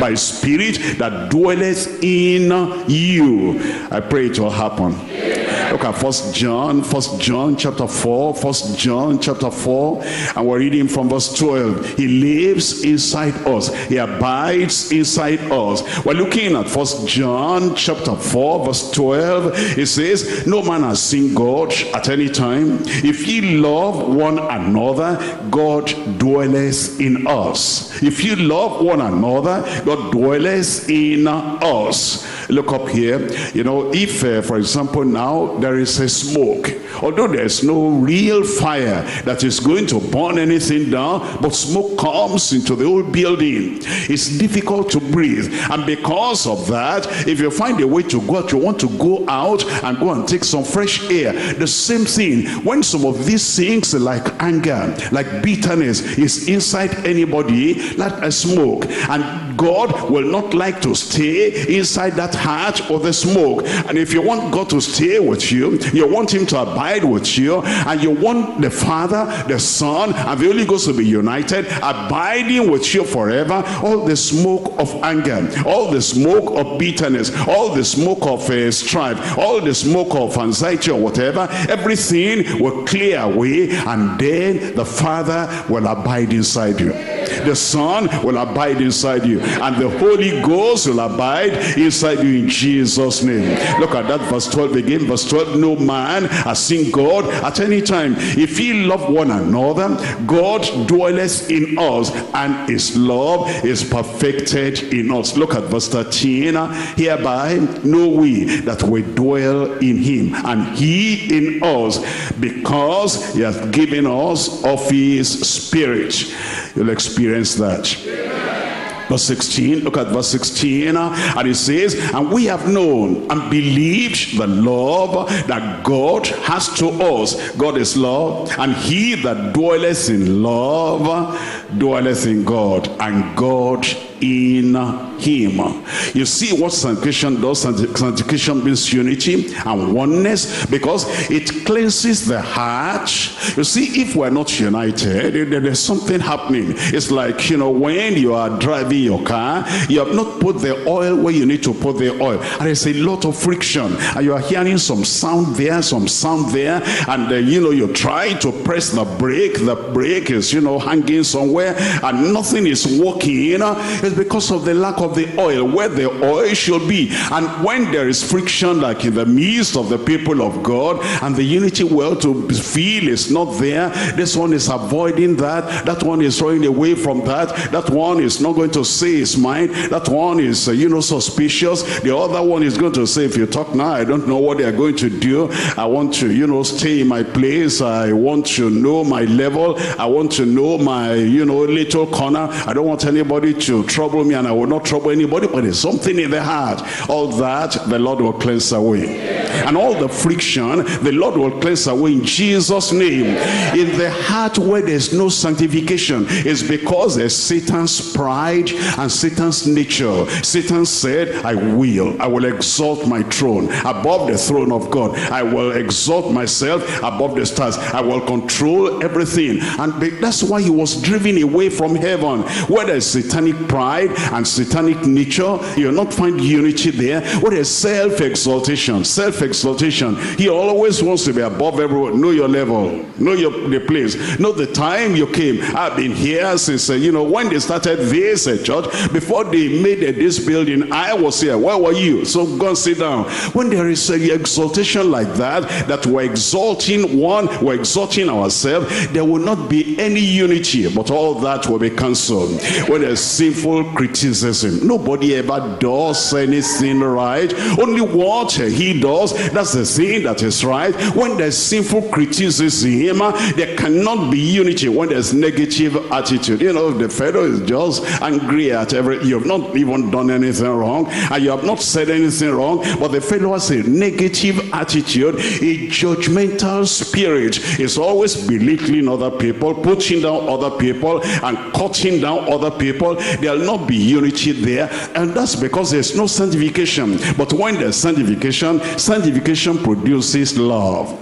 by spirit that dwelleth in you. I pray it will happen. Look at First John, First John chapter 4, First John chapter 4, and we're reading from verse 12. He lives inside us. He abides inside us. We're looking at First John chapter 4, verse 12. It says, No man has seen God at any time. If ye love one another, God dwelleth in us. If you love one another, God dwelleth in us. Look up here. You know, if, uh, for example, now there is a smoke. Although there's no real fire that is going to burn anything down, but smoke comes into the old building. It's difficult to breathe. And because of that, if you find a way to go out, you want to go out and go and take some fresh air. The same thing, when some of these things like anger, like bitterness is inside anybody, like a smoke. And God will not like to stay inside that heart or the smoke. And if you want God to stay with you, you want him to abide with you, and you want the Father, the Son, and the Holy Ghost to be united, abiding with you forever, all the smoke of anger, all the smoke of bitterness, all the smoke of uh, strife, all the smoke of anxiety or whatever, everything will clear away, and then the Father will abide inside you. The Son will abide inside you. And the Holy Ghost will abide inside you in Jesus' name. Look at that verse 12 again. Verse 12, no man has seen God at any time. If ye love one another, God dwelleth in us and his love is perfected in us. Look at verse 13. Hereby know we that we dwell in him and he in us because he hath given us of his spirit. You'll experience that. Verse 16, look at verse 16, and it says, And we have known and believed the love that God has to us. God is love, and he that dwelleth in love dwelleth in God, and God in him. You see what sanctification does? Sanctification means unity and oneness because it cleanses the heart. You see, if we're not united, there's something happening. It's like, you know, when you are driving your car, you have not put the oil where you need to put the oil. And there's a lot of friction. And you are hearing some sound there, some sound there. And, uh, you know, you try to press the brake. The brake is, you know, hanging somewhere. And nothing is working. You know, it's because of the lack of the oil, where the oil should be. And when there is friction, like in the midst of the people of God, and the unity well to feel is not there, this one is avoiding that, that one is running away from that, that one is not going to say his mind, that one is, uh, you know, suspicious, the other one is going to say, if you talk now, I don't know what they are going to do, I want to, you know, stay in my place, I want to know my level, I want to know my, you know, little corner, I don't want anybody to trouble me and I will not trouble anybody, but there's something in the heart. All that, the Lord will cleanse away. And all the friction, the Lord will cleanse away in Jesus' name. In the heart where there's no sanctification, is because there's Satan's pride and Satan's nature. Satan said, I will. I will exalt my throne above the throne of God. I will exalt myself above the stars. I will control everything. And that's why he was driven away from heaven. Where there's satanic pride and satanic nature, you'll not find unity there. What is self-exaltation? Self-exaltation. He always wants to be above everyone. Know your level. Know your the place. Know the time you came. I've been here since, uh, you know, when they started this uh, church, before they made uh, this building, I was here. Where were you? So go and sit down. When there is a exaltation like that, that we're exalting one, we're exalting ourselves, there will not be any unity, but all that will be cancelled. When there's sinful criticism, nobody ever does anything right. Only what he does, that's the thing that is right. When there's sinful criticism, uh, there cannot be unity. When there's negative attitude, you know, the fellow is just angry at every, you have not even done anything wrong, and you have not said anything wrong, but the fellow has a negative attitude, a judgmental spirit. Is always belittling other people, putting down other people, and cutting down other people. There'll not be unity there, and that's because there's no sanctification. But when there's sanctification, sanctification produces love.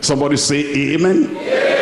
Somebody say amen. Yeah.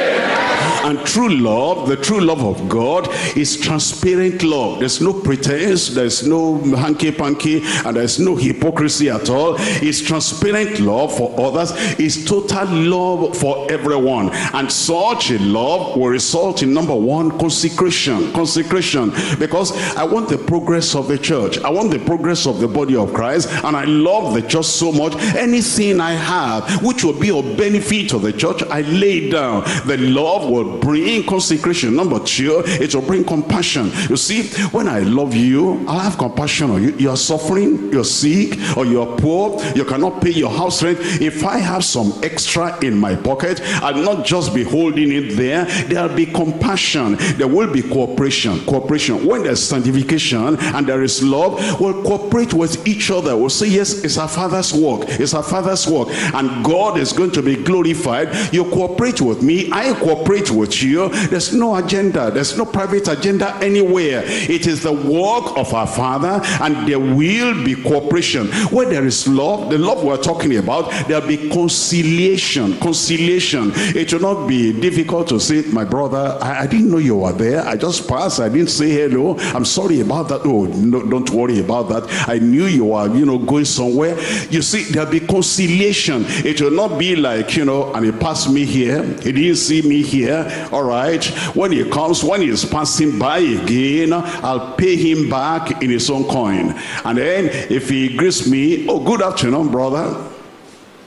And true love, the true love of God is transparent love. There's no pretense, there's no hanky-panky, and there's no hypocrisy at all. It's transparent love for others. It's total love for everyone. And such a love will result in number one, consecration. Consecration. Because I want the progress of the church. I want the progress of the body of Christ. And I love the church so much. Anything I have which will be of benefit to the church, I lay down. The love will bring consecration. Number two, it will bring compassion. You see, when I love you, I'll have compassion on you. You're suffering, you're sick, or you're poor, you cannot pay your house rent. If I have some extra in my pocket, I'll not just be holding it there. There'll be compassion. There will be cooperation. Cooperation. When there's sanctification and there is love, we'll cooperate with each other. We'll say, yes, it's our Father's work. It's our Father's work. And God is going to be glorified. You cooperate with me. I cooperate with with you. There's no agenda. There's no private agenda anywhere. It is the work of our Father and there will be cooperation. Where there is love, the love we're talking about, there'll be conciliation. Conciliation. It will not be difficult to say, my brother, I, I didn't know you were there. I just passed. I didn't say hello. I'm sorry about that. Oh, no, don't worry about that. I knew you were, you know, going somewhere. You see, there'll be conciliation. It will not be like, you know, and he passed me here. He didn't see me here all right, when he comes, when he's passing by again, I'll pay him back in his own coin. And then if he greets me, oh, good afternoon, brother.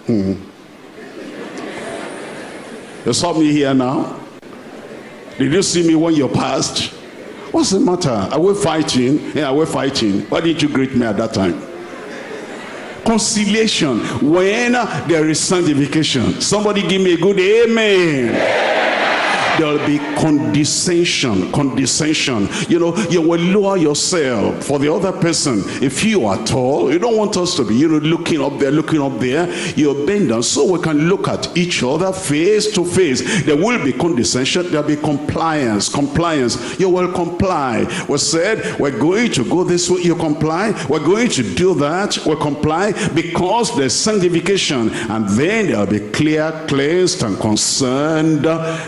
Hmm. You saw me here now? Did you see me when you passed? What's the matter? Are we fighting? Yeah, we're fighting. Why didn't you greet me at that time? Conciliation when there is sanctification. Somebody give me a good amen there will be condescension condescension. You know you will lower yourself for the other person. If you are tall you don't want us to be you know looking up there looking up there. You bend down so we can look at each other face to face. There will be condescension. There'll be compliance compliance. You will comply. We said we're going to go this way. You comply. We're going to do that. We comply because there's sanctification. And then there'll be clear cleansed and concerned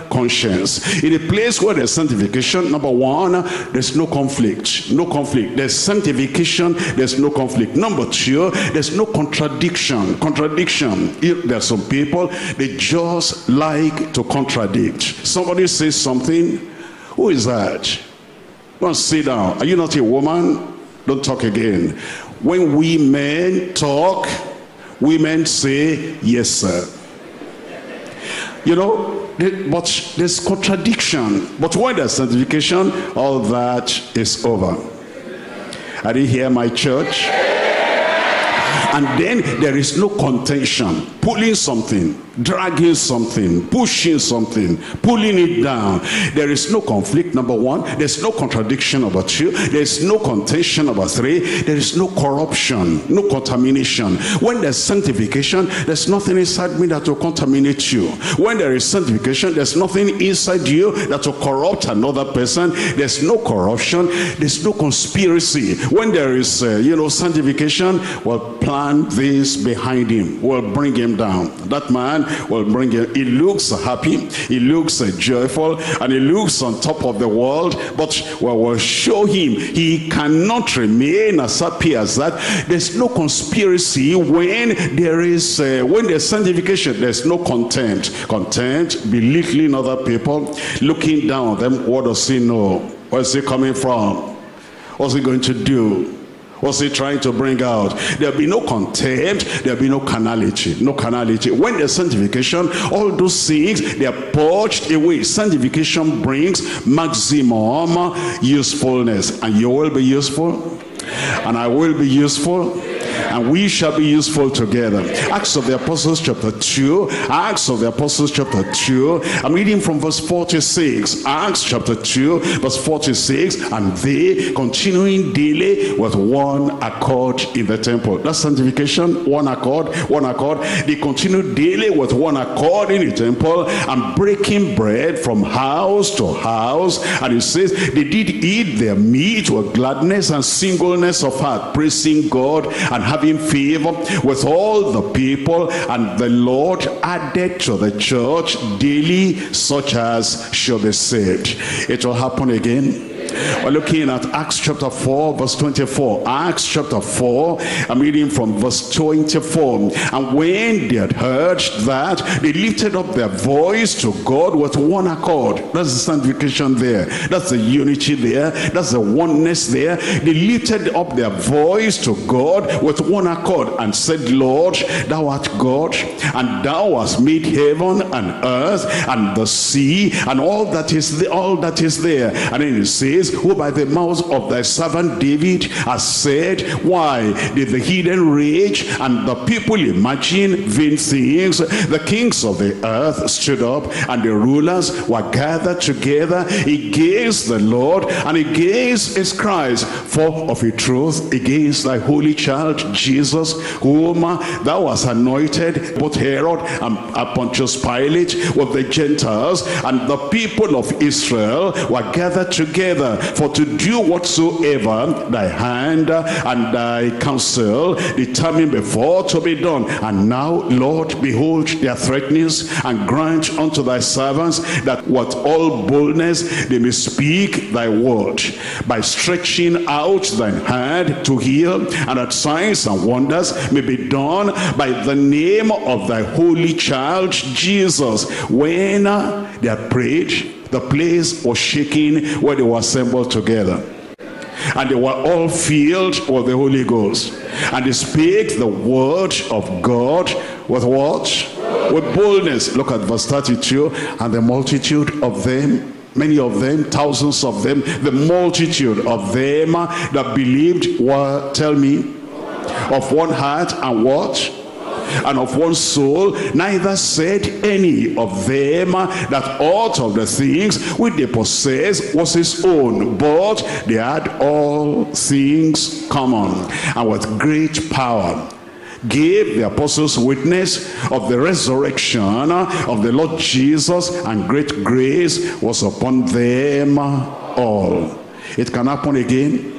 conscience in a place where there's sanctification, number one, there's no conflict. No conflict. There's sanctification, there's no conflict. Number two, there's no contradiction. Contradiction. There are some people, they just like to contradict. Somebody says something, who is that? Go and sit down. Are you not a woman? Don't talk again. When we men talk, women say, yes, sir. You know, but there's contradiction. But when there's sanctification, all that is over. Are you here, my church? And then there is no contention, pulling something dragging something, pushing something, pulling it down. There is no conflict, number one. There's no contradiction, number two. There's no contention, number three. There is no corruption, no contamination. When there's sanctification, there's nothing inside me that will contaminate you. When there is sanctification, there's nothing inside you that will corrupt another person. There's no corruption. There's no conspiracy. When there is, uh, you know, sanctification, we'll plan this behind him. We'll bring him down. That man will bring him. He looks happy, he looks joyful, and he looks on top of the world. But we will show him he cannot remain as happy as that. There's no conspiracy when there is uh, when there's sanctification. There's no contempt. Contempt, belittling other people, looking down on them. What does he know? Where's he coming from? What's he going to do? What's he trying to bring out? There'll be no contempt. There'll be no carnality. No carnality. When there's sanctification, all those things, they are purged away. Sanctification brings maximum usefulness. And you will be useful. And I will be useful and we shall be useful together. Acts of the Apostles chapter 2. Acts of the Apostles chapter 2. I'm reading from verse 46. Acts chapter 2 verse 46. And they continuing daily with one accord in the temple. That's sanctification. One accord. One accord. They continue daily with one accord in the temple and breaking bread from house to house. And it says they did eat their meat with gladness and singleness of heart, praising God and having favor with all the people and the Lord added to the church daily such as shall be saved. It will happen again we're looking at Acts chapter 4, verse 24. Acts chapter 4, I'm reading from verse 24. And when they had heard that, they lifted up their voice to God with one accord. That's the sanctification there. That's the unity there. That's the oneness there. They lifted up their voice to God with one accord and said, Lord, thou art God, and thou hast made heaven and earth and the sea and all that is the, all that is there. And then it says, who by the mouth of thy servant David has said, Why did the heathen rage and the people imagine vain things? The kings of the earth stood up and the rulers were gathered together against the Lord and against his Christ. For of a truth, against thy holy child Jesus, whom thou hast anointed, both Herod and uh, Pontius Pilate with the Gentiles and the people of Israel were gathered together for to do whatsoever thy hand and thy counsel determined before to be done. And now, Lord, behold their threatenings and grant unto thy servants that with all boldness they may speak thy word by stretching out thine hand to heal and that signs and wonders may be done by the name of thy holy child Jesus. When they had prayed, the place was shaking where they were assembled together. And they were all filled with the Holy Ghost. And they spake the word of God with what? With boldness. Look at verse 32. And the multitude of them many of them, thousands of them, the multitude of them that believed were, tell me, of one heart and what? And of one soul, neither said any of them that aught of the things which they possessed was his own, but they had all things common, and with great power gave the apostles witness of the resurrection of the Lord Jesus, and great grace was upon them all. It can happen again.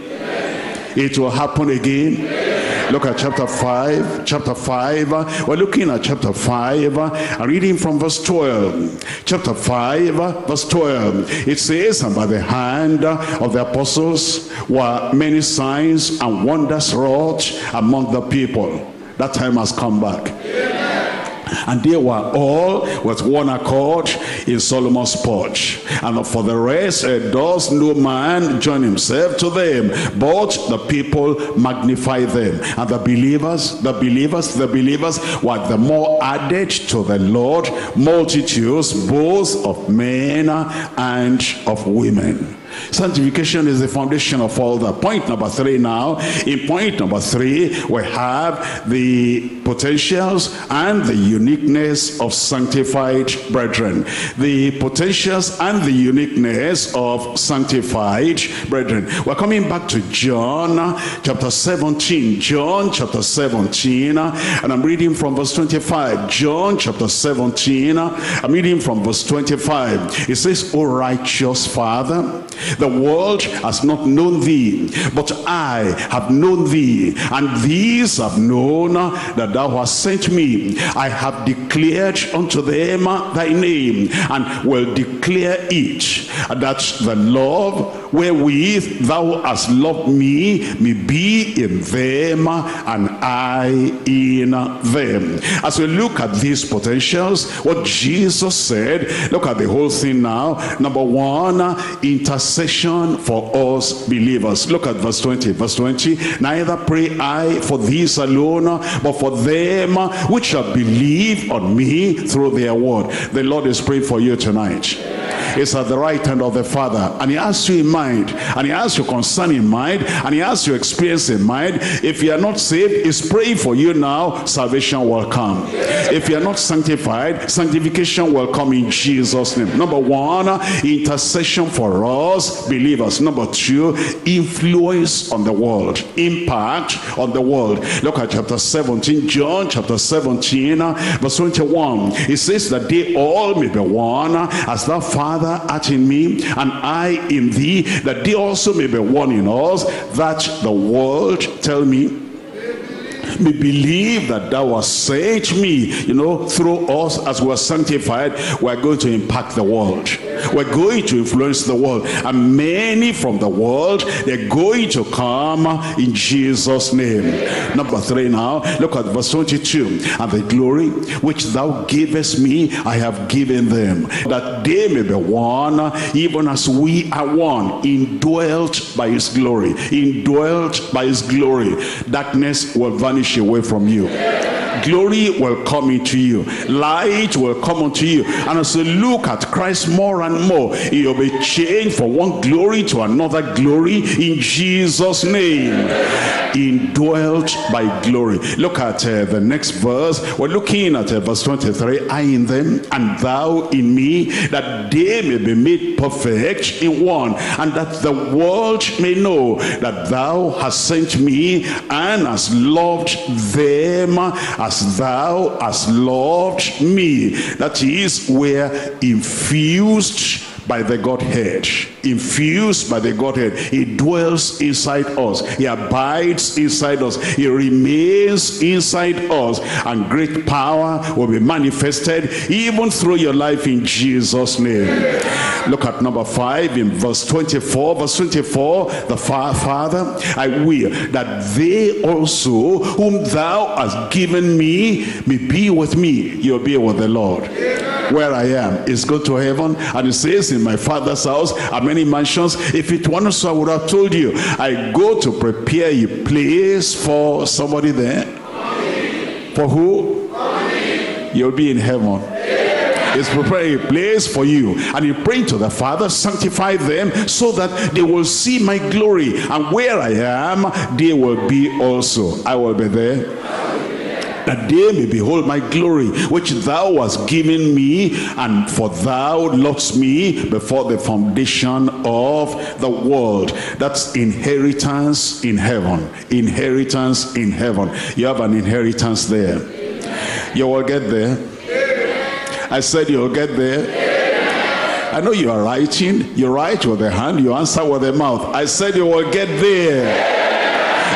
It will happen again Look at chapter 5. Chapter 5. We're looking at chapter 5. I'm reading from verse 12. Chapter 5, verse 12. It says, And by the hand of the apostles were many signs and wonders wrought among the people. That time has come back. And they were all with one accord in Solomon's porch. And for the rest, uh, does no man join himself to them, but the people magnify them. And the believers, the believers, the believers were the more added to the Lord, multitudes both of men and of women. Sanctification is the foundation of all that. Point number three now. In point number three, we have the potentials and the uniqueness of sanctified brethren. The potentials and the uniqueness of sanctified brethren. We're coming back to John chapter 17. John chapter 17. And I'm reading from verse 25. John chapter 17. I'm reading from verse 25. It says, O righteous Father, the world has not known thee, but I have known thee, and these have known that thou hast sent me. I have declared unto them thy name, and will declare it, that the love wherewith thou hast loved me may be in them, and I in them. As we look at these potentials, what Jesus said, look at the whole thing now. Number one, intercession for us believers. Look at verse 20. Verse 20. Neither pray I for these alone, but for them which shall believe on me through their word. The Lord is praying for you tonight is at the right hand of the Father. And he has you in mind. And he has your concern in mind. And he has your experience in mind. If you are not saved, he's praying for you now. Salvation will come. If you are not sanctified, sanctification will come in Jesus' name. Number one, intercession for us believers. Number two, influence on the world. Impact on the world. Look at chapter 17, John chapter 17, verse 21. It says that they all may be one as the Father Father art in me, and I in thee, that they also may be one in us, that the world, tell me, may believe that thou hast sent me, you know, through us as we are sanctified, we're going to impact the world. We're going to influence the world. And many from the world, they're going to come in Jesus' name. Number three now, look at verse 22. And the glory which thou givest me, I have given them, that they may be one, even as we are one, indwelt by his glory. Indwelt by his glory. Darkness will vanish away from you. Glory will come into you. Light will come unto you. And as you look at christ more and more you'll be changed from one glory to another glory in jesus name indwelt by glory. Look at uh, the next verse. We're looking at uh, verse 23 i in them and thou in me that they may be made perfect in one and that the world may know that thou hast sent me and hast loved them as thou hast loved me. That is we're infused by the Godhead, infused by the Godhead. He dwells inside us. He abides inside us. He remains inside us. And great power will be manifested even through your life in Jesus' name. Look at number five in verse 24. Verse 24, the Father, I will that they also whom thou hast given me may be with me. You'll be with the Lord where I am is go to heaven and it says in my father's house are many mansions. If it weren't so I would have told you. I go to prepare a place for somebody there. For who? You'll be in heaven. Is preparing a place for you. And you pray to the father sanctify them so that they will see my glory. And where i am they will be also. I will be there that they may behold my glory, which thou hast given me, and for thou lovest me before the foundation of the world. That's inheritance in heaven. Inheritance in heaven. You have an inheritance there. You will get there. I said you'll get there. I know you are writing. You write with the hand, you answer with the mouth. I said you will get there.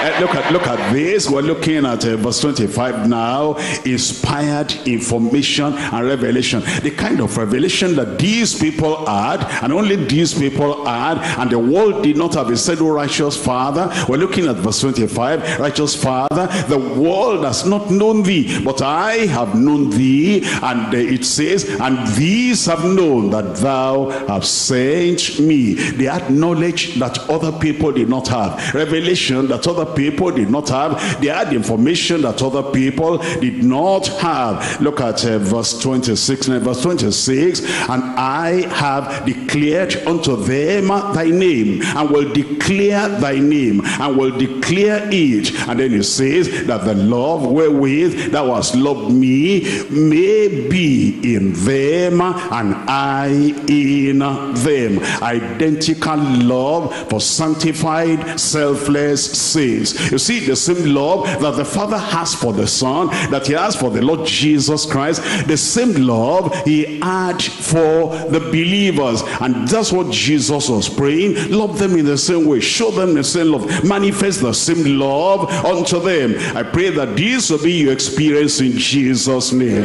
Uh, look at look at this. We're looking at uh, verse 25 now. Inspired information and revelation. The kind of revelation that these people had, and only these people had, and the world did not have. a said, righteous Father." We're looking at verse 25. Righteous Father, the world has not known thee, but I have known thee. And uh, it says, "And these have known that thou have sent me." They had knowledge that other people did not have. Revelation that other people did not have. They had information that other people did not have. Look at uh, verse 26 and verse 26. And I have declared unto them thy name and will declare thy name and will declare it. And then it says that the love wherewith thou hast loved me may be in them and I in them. Identical love for sanctified, selfless sake you see the same love that the Father has for the Son, that he has for the Lord Jesus Christ, the same love he had for the believers. And that's what Jesus was praying. Love them in the same way. Show them the same love. Manifest the same love unto them. I pray that this will be your experience in Jesus' name.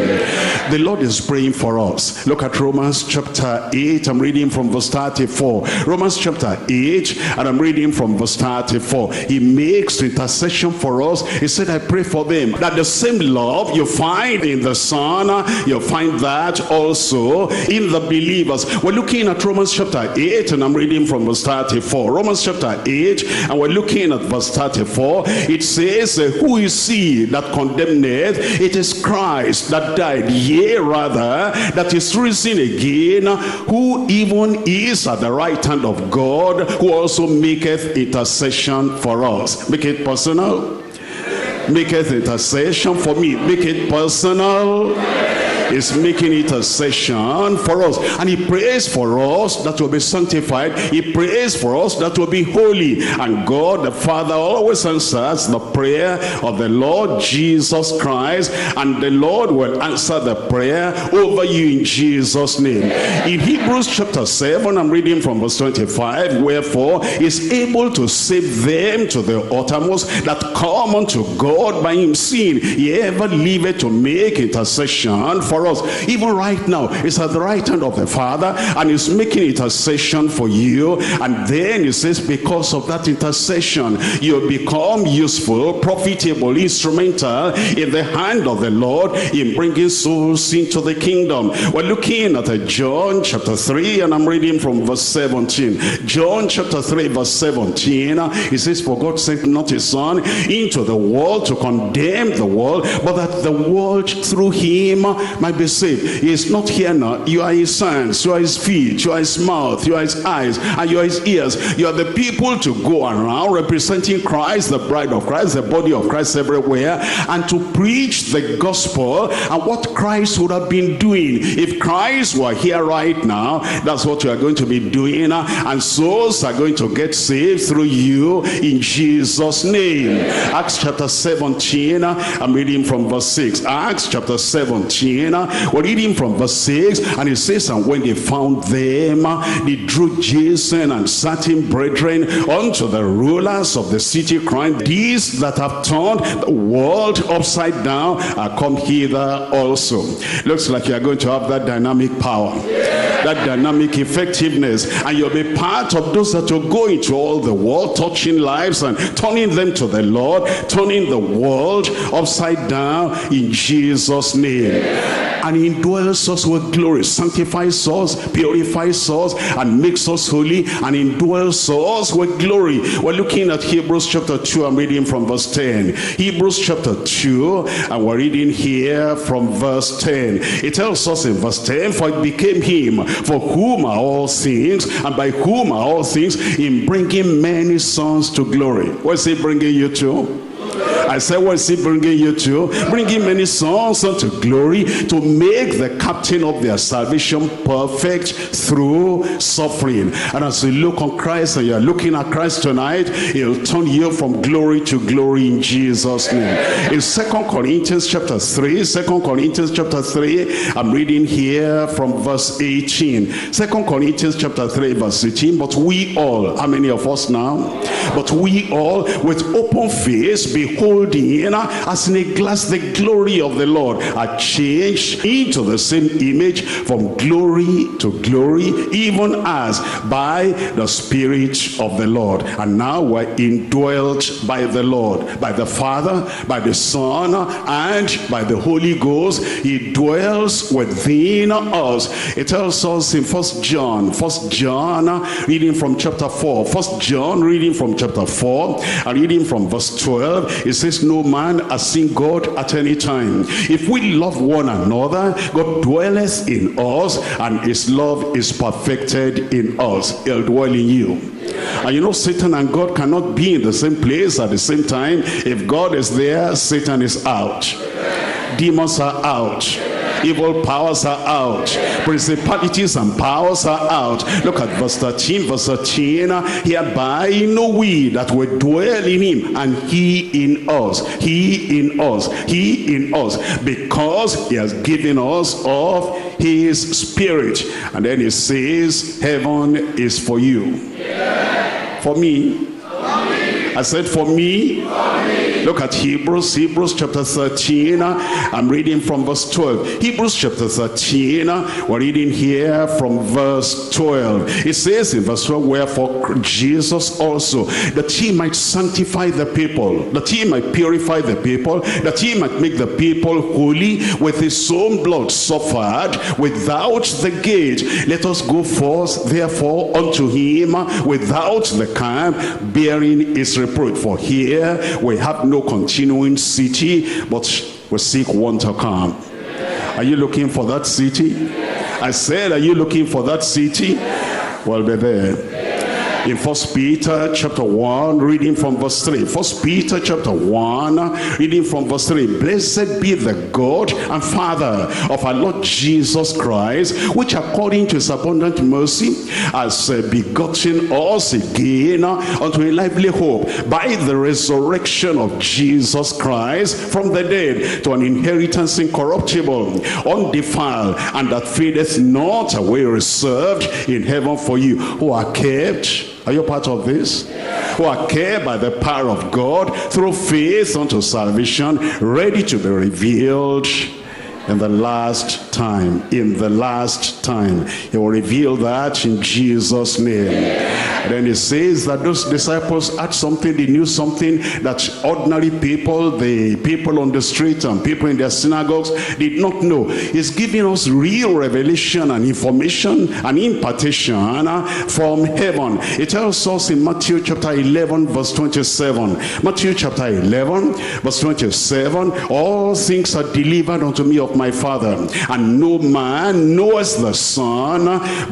The Lord is praying for us. Look at Romans chapter 8. I'm reading from verse 34. Romans chapter 8 and I'm reading from verse 34. He makes makes intercession for us. He said, I pray for them. That the same love you find in the Son, you find that also in the believers. We're looking at Romans chapter 8, and I'm reading from verse 34. Romans chapter 8, and we're looking at verse 34. It says, uh, Who is he that condemneth? It is Christ that died, yea, rather, that is risen again, who even is at the right hand of God, who also maketh intercession for us. Make it personal. Make it intercession for me. Make it personal is making intercession for us. And he prays for us that will be sanctified. He prays for us that will be holy. And God the Father always answers the prayer of the Lord Jesus Christ. And the Lord will answer the prayer over you in Jesus' name. In Hebrews chapter 7, I'm reading from verse 25. Wherefore is able to save them to the uttermost that come unto God by him seeing he ever liveth to make intercession for for us. Even right now, it's at the right hand of the Father and he's making intercession for you. And then he says, because of that intercession, you become useful, profitable, instrumental in the hand of the Lord in bringing souls into the kingdom. We're looking at John chapter 3 and I'm reading from verse 17. John chapter 3 verse 17, he says, for God sent not his son into the world to condemn the world, but that the world through him might be saved. He is not here now. You are his hands, you are his feet, you are his mouth, you are his eyes, and you are his ears. You are the people to go around representing Christ, the bride of Christ, the body of Christ everywhere, and to preach the gospel and what Christ would have been doing. If Christ were here right now, that's what you are going to be doing, and souls are going to get saved through you in Jesus' name. Acts chapter 17, I'm reading from verse 6. Acts chapter 17, We're reading from verse 6, and it says, And when they found them, they drew Jason and certain brethren unto the rulers of the city, crying, These that have turned the world upside down are come hither also. Looks like you're going to have that dynamic power. That dynamic effectiveness. And you'll be part of those that will go into all the world, touching lives and turning them to the Lord, turning the world upside down in Jesus' name and he indwells us with glory, sanctifies us, purifies us, and makes us holy, and indwells us with glory. We're looking at Hebrews chapter 2. I'm reading from verse 10. Hebrews chapter 2, and we're reading here from verse 10. It tells us in verse 10, For it became him, for whom are all things, and by whom are all things, in bringing many sons to glory. What's he bringing you to? I said, what is he bringing you to? Bringing many sons unto glory to make the captain of their salvation perfect through suffering. And as you look on Christ and you're looking at Christ tonight, he'll turn you from glory to glory in Jesus' name. In Second Corinthians chapter 3, 2 Corinthians chapter 3, I'm reading here from verse 18. 2 Corinthians chapter 3, verse 18. But we all, how many of us now? But we all with open face behold beholding as in a glass the glory of the Lord are changed into the same image from glory to glory even as by the Spirit of the Lord. And now we're indwelt by the Lord by the Father by the Son and by the Holy Ghost. He dwells within us. It tells us in first John first John reading from chapter 4 first John reading from chapter 4 and reading from verse 12 it says no man has seen God at any time. If we love one another, God dwelleth in us and his love is perfected in us. He'll dwell in you. And you know Satan and God cannot be in the same place at the same time. If God is there, Satan is out. Demons are out Evil powers are out. Principalities and powers are out. Look at verse 13. Verse 13. Hereby know we that we dwell in him and he in us. He in us. He in us. Because he has given us of his spirit. And then he says, heaven is for you. Yeah. For me. For me. I said for me. For me Look at Hebrews, Hebrews chapter 13. I'm reading from verse 12. Hebrews chapter 13, we're reading here from verse 12. It says in verse 12, Wherefore Jesus also, that he might sanctify the people, that he might purify the people, that he might make the people holy with his own blood suffered without the gate. Let us go forth therefore unto him without the camp, bearing his reproach. For here we have no no continuing city, but we seek one to come. Are you looking for that city? I said, are you looking for that city? Well, be there in First Peter chapter 1, reading from verse 3. First Peter chapter 1, reading from verse 3. Blessed be the God and Father of our Lord Jesus Christ, which according to his abundant mercy has uh, begotten us again unto a lively hope by the resurrection of Jesus Christ from the dead to an inheritance incorruptible, undefiled, and that fadeth not away reserved in heaven for you who are kept are you part of this? Who are kept by the power of God through faith unto salvation, ready to be revealed in the last time. In the last time. He will reveal that in Jesus' name. Then he says that those disciples had something, they knew something that ordinary people, the people on the street and people in their synagogues did not know. He's giving us real revelation and information and impartation from heaven. It tells us in Matthew chapter 11 verse 27. Matthew chapter 11 verse 27. All things are delivered unto me of my Father. And no man knows the Son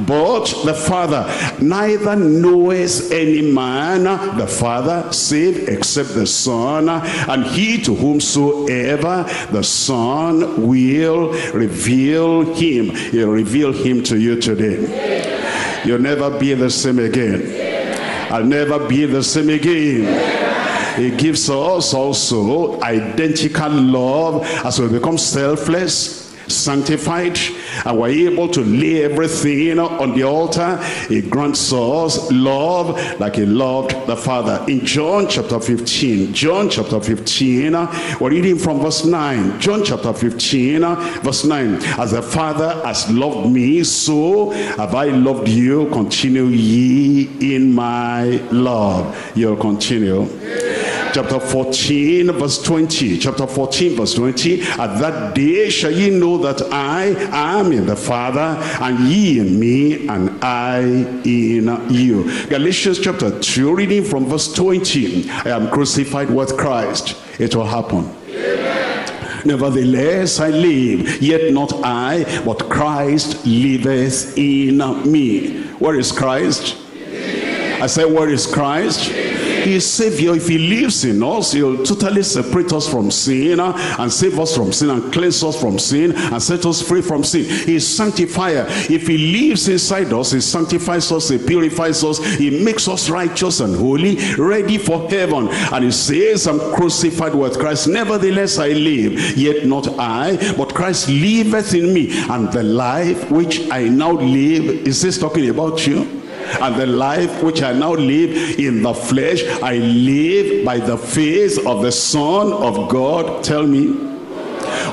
but the Father. Neither know knoweth any man the Father save except the Son, and he to whomsoever the Son will reveal him. He'll reveal him to you today. You'll never be the same again. I'll never be the same again. He gives us also identical love as we become selfless sanctified, and we're able to lay everything on the altar. He grants us love like he loved the Father. In John chapter 15, John chapter 15, we're reading from verse 9. John chapter 15, verse 9. As the Father has loved me, so have I loved you. Continue ye in my love. You'll continue chapter 14 verse 20 chapter 14 verse 20 at that day shall ye know that I am in the Father and ye in me and I in you Galatians chapter 2 reading from verse 20 I am crucified with Christ it will happen Nevertheless, I live, yet not I, but Christ liveth in me. Where is Christ? I say, where is Christ? He is Savior. If he lives in us, he'll totally separate us from sin uh, and save us from sin and cleanse us from sin and set us free from sin. He is sanctifier. If he lives inside us, he sanctifies us, he purifies us, he makes us righteous and holy, ready for heaven. And he says, I'm crucified with Christ. Nevertheless, I live, yet not I, but Christ liveth in me. And the life which I now live, is this talking about you? And the life which I now live in the flesh, I live by the faith of the Son of God. Tell me,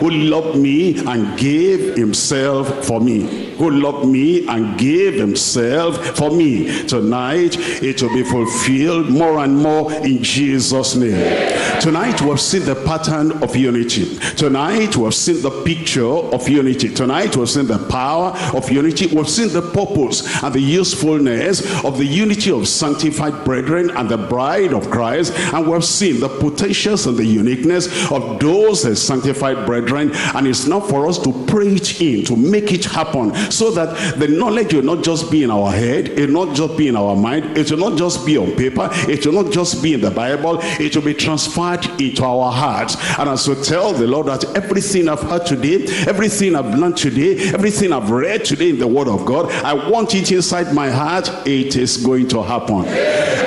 who loved me and gave himself for me who loved me and gave himself for me. Tonight, it will be fulfilled more and more in Jesus' name. Tonight, we have seen the pattern of unity. Tonight, we have seen the picture of unity. Tonight, we have seen the power of unity. We have seen the purpose and the usefulness of the unity of sanctified brethren and the bride of Christ. And we have seen the potentials and the uniqueness of those sanctified brethren. And it's now for us to pray it in, to make it happen, so that the knowledge will not just be in our head, it will not just be in our mind, it will not just be on paper, it will not just be in the Bible, it will be transferred into our hearts. And as we tell the Lord that everything I've heard today, everything I've learned today, everything I've read today in the Word of God, I want it inside my heart, it is going to happen.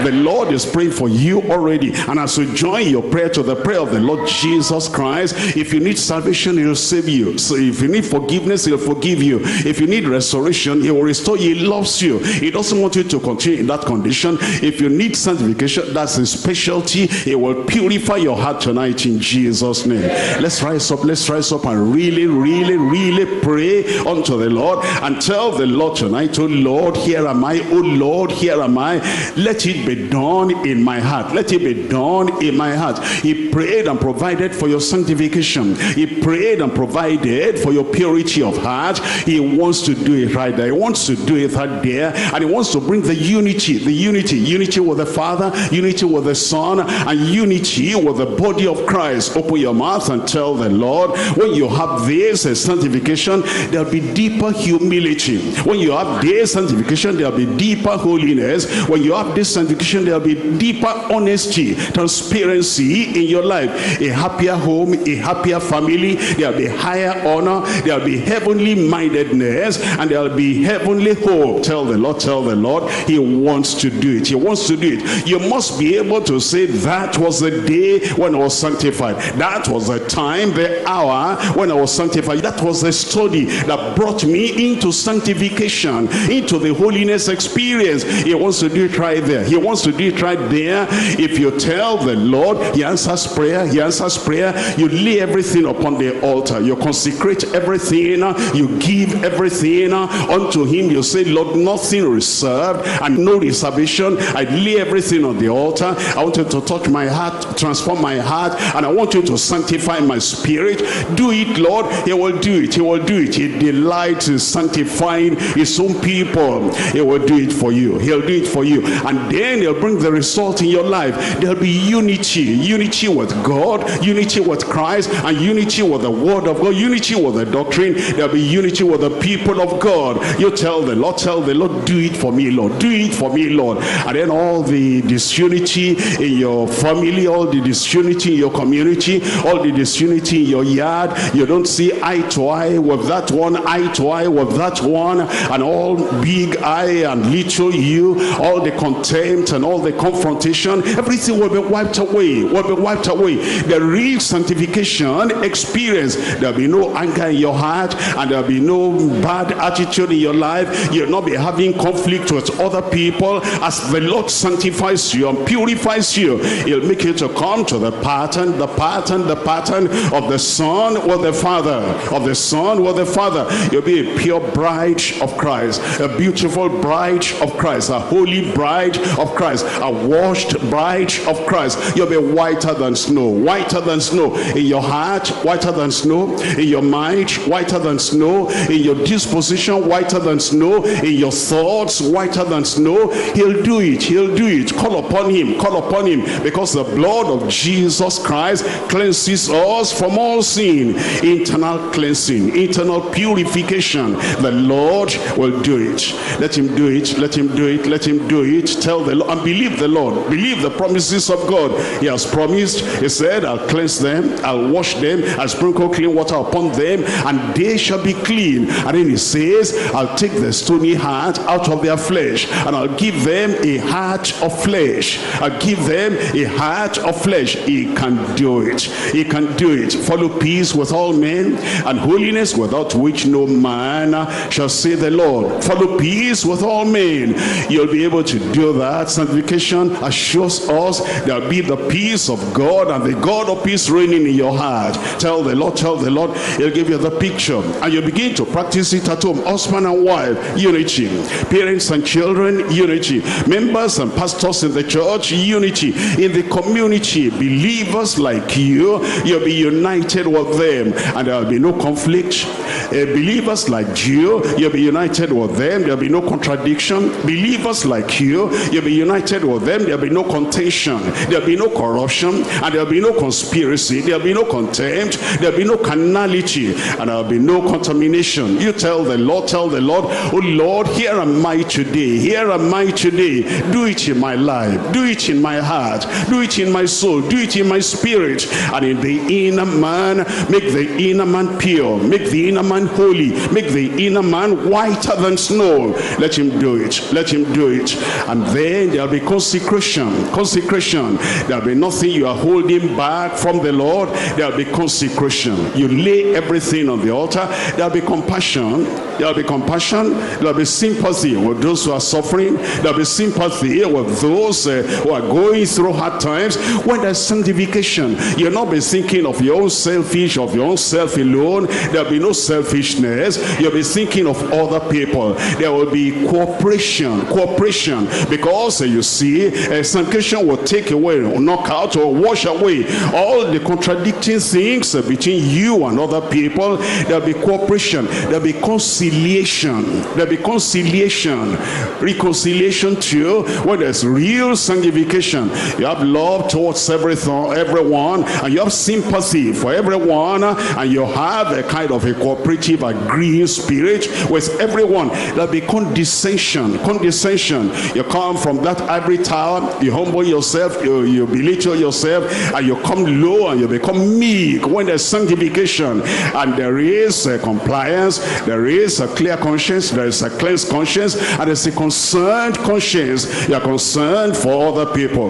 The Lord is praying for you already. And as you join your prayer to the prayer of the Lord Jesus Christ, if you need salvation, he'll save you. So if you need forgiveness, he'll forgive you. If you need restoration, he will restore you. He loves you. He doesn't want you to continue in that condition. If you need sanctification, that's his specialty. He will purify your heart tonight in Jesus' name. Let's rise up. Let's rise up and really, really, really pray unto the Lord and tell the Lord tonight, oh Lord, here am I. Oh Lord, here am I. Let it be done in my heart. Let it be done in my heart. He prayed and provided for your sanctification. He prayed and provided for your purity of heart. He wants to do it right there. He wants to do it right there. And he wants to bring the unity, the unity, unity with the Father, unity with the Son, and unity with the body of Christ. Open your mouth and tell the Lord, when you have this sanctification, there'll be deeper humility. When you have this sanctification, there'll be deeper holiness. When you have this sanctification, there'll be deeper honesty, transparency in your life. A happier home, a happier family, there'll be higher honor, there'll be heavenly mindedness, and there'll be heavenly hope. Tell the Lord, tell the Lord, he wants to do it. He wants to do it. You must be able to say, that was the day when I was sanctified. That was the time, the hour when I was sanctified. That was the study that brought me into sanctification, into the holiness experience. He wants to do it right there. He wants to do it right there. If you tell the Lord, he answers prayer, he answers prayer. You lay everything upon the altar. You consecrate everything. You give everything unto him. You say, Lord, nothing reserved and no reservation. I lay everything on the altar. I want you to touch my heart, transform my heart, and I want you to sanctify my spirit. Do it, Lord. He will do it. He will do it. He delights in sanctifying his own people. He will do it for you. He'll do it for you. And then he'll bring the result in your life. There'll be unity. Unity with God, unity with Christ, and unity with the word of God, unity with the doctrine. There'll be unity with the people people of God. You tell the Lord, tell the Lord, do it for me, Lord. Do it for me, Lord. And then all the disunity in your family, all the disunity in your community, all the disunity in your yard. You don't see eye to eye with that one, eye to eye with that one, and all big I and little you, all the contempt and all the confrontation, everything will be wiped away, will be wiped away. The real sanctification experience, there'll be no anger in your heart, and there'll be no bad attitude in your life. You'll not be having conflict with other people. As the Lord sanctifies you and purifies you, he'll make you to come to the pattern, the pattern, the pattern of the Son or the Father, of the Son or the Father. You'll be a pure bride of Christ, a beautiful bride of Christ, a holy bride of Christ, a washed bride of Christ. You'll be whiter than snow, whiter than snow in your heart, whiter than snow in your mind, whiter than snow in your disposition, whiter than snow in your thoughts, whiter than snow. He'll do it. He'll do it. Call upon him. Call upon him because the blood of Jesus Christ cleanses us from all sin. Internal cleansing, internal purification. The Lord will do it. Let him do it. Let him do it. Let him do it. Tell the Lord and believe the Lord. Believe the promises of God. He has promised. He said, I'll cleanse them. I'll wash them. I'll sprinkle clean water upon them and they shall be clean. And then says, I'll take the stony heart out of their flesh and I'll give them a heart of flesh. I'll give them a heart of flesh. He can do it. He can do it. Follow peace with all men and holiness without which no man shall see the Lord. Follow peace with all men. You'll be able to do that. Sanctification assures us there'll be the peace of God and the God of peace reigning in your heart. Tell the Lord, tell the Lord, he'll give you the picture. And you begin to practice it at home. Husband and wife, unity. Parents and children, unity. Members and pastors in the church, unity. In the community, believers like you, you'll be united with them. And there'll be no conflict. Uh, believers like you, you'll be united with them. There'll be no contradiction. Believers like you, you'll be united with them. There'll be no contention. There'll be no corruption. And there'll be no conspiracy. There'll be no contempt. There'll be no carnality. And there'll be no contamination. You tell the Lord, tell the Lord, oh Lord, here am I today. Here am I today. Do it in my life. Do it in my heart. Do it in my soul. Do it in my spirit. And in the inner man, make the inner man pure. Make the inner man holy. Make the inner man whiter than snow. Let him do it. Let him do it. And then there'll be consecration. Consecration. There'll be nothing you are holding back from the Lord. There'll be consecration. You lay everything on the altar. There'll be compassion. There'll be compassion. There'll be sympathy with those who are suffering. There'll be sympathy with those uh, who are going through hard times. When there's sanctification, you'll not be thinking of your own selfish, of your own self alone. There'll be no selfishness. You'll be thinking of other people. There will be cooperation, cooperation. Because uh, you see, uh, sanctification will take away, or knock out, or wash away all the contradicting things uh, between you and other people. There'll be cooperation. There'll be conciliation. There'll be conciliation. Reconciliation too. When there's real sanctification, you have love towards everything, everyone, and you have sympathy for everyone, and you have a kind of a cooperative, agreeing spirit with everyone. There'll be condescension. Condescension. You come from that ivory tower, you humble yourself, you, you belittle yourself, and you come low and you become meek when there's sanctification and there is compliance, there is a clear conscience, there is a cleansed conscience, and there's a concerned conscience. You are concerned for other people.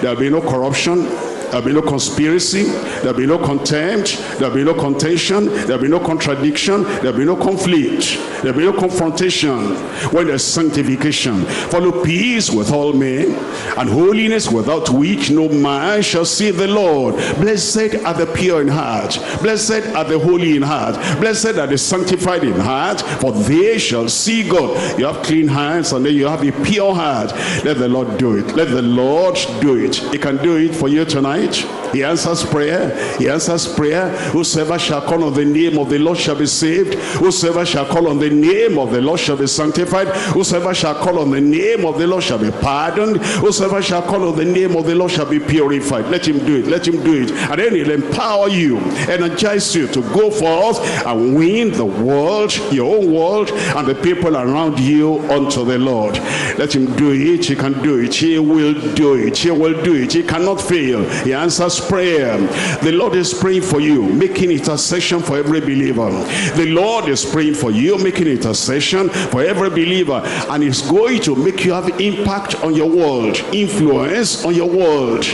There'll be no corruption, There'll be no conspiracy. There'll be no contempt. There'll be no contention. There'll be no contradiction. There'll be no conflict. There'll be no confrontation. When there's sanctification, follow peace with all men and holiness without which no man shall see the Lord. Blessed are the pure in heart. Blessed are the holy in heart. Blessed are the sanctified in heart, for they shall see God. You have clean hands and then you have a pure heart. Let the Lord do it. Let the Lord do it. He can do it for you tonight. noite. He answers prayer. He answers prayer. Whosoever shall call on the name of the Lord shall be saved. Whosoever shall call on the name of the Lord shall be sanctified. Whosoever shall call on the name of the Lord shall be pardoned. Whosoever shall call on the name of the Lord shall be purified. Let him do it. Let him do it. And then he'll empower you, energize you to go forth and win the world, your own world, and the people around you unto the Lord. Let him do it. He can do it. He will do it. He will do it. He cannot fail. He answers prayer. The Lord is praying for you, making intercession for every believer. The Lord is praying for you, making intercession for every believer. And it's going to make you have impact on your world, influence on your world.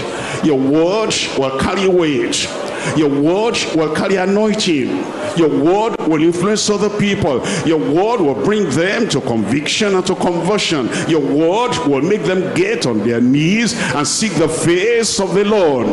Your word will carry weight. Your word will carry anointing. Your word will influence other people. Your word will bring them to conviction and to conversion. Your word will make them get on their knees and seek the face of the Lord.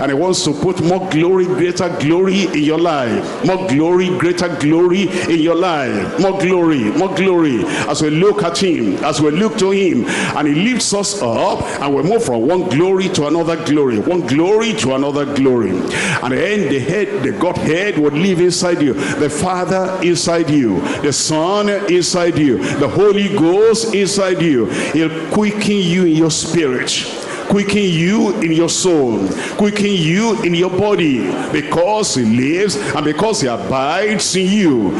And he wants to put more glory, greater glory in your life. More glory, greater glory in your life. More glory, more glory. As we look at him, as we look to him, and he lifts us up, and we move from one glory to another glory, one glory to another glory. And then the head, the Godhead would live inside you. The Father inside you. The Son inside you. The Holy Ghost inside you. He'll quicken you in your spirit quicken you in your soul quicken you in your body because he lives and because he abides in you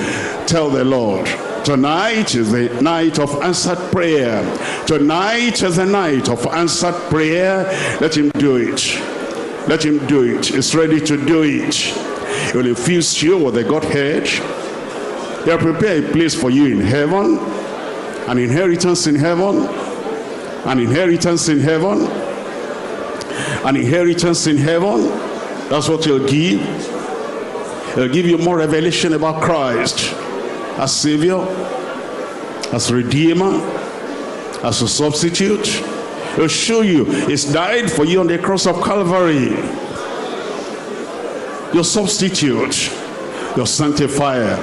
tell the lord tonight is the night of answered prayer tonight is the night of answered prayer let him do it let him do it. He's ready to do it. He will infuse you with the godhead. He'll prepare a place for you in heaven an inheritance in heaven an inheritance in heaven an inheritance in heaven. That's what he'll give. He'll give you more revelation about christ as savior as redeemer as a substitute he'll show you he's died for you on the cross of calvary. Your substitute your sanctifier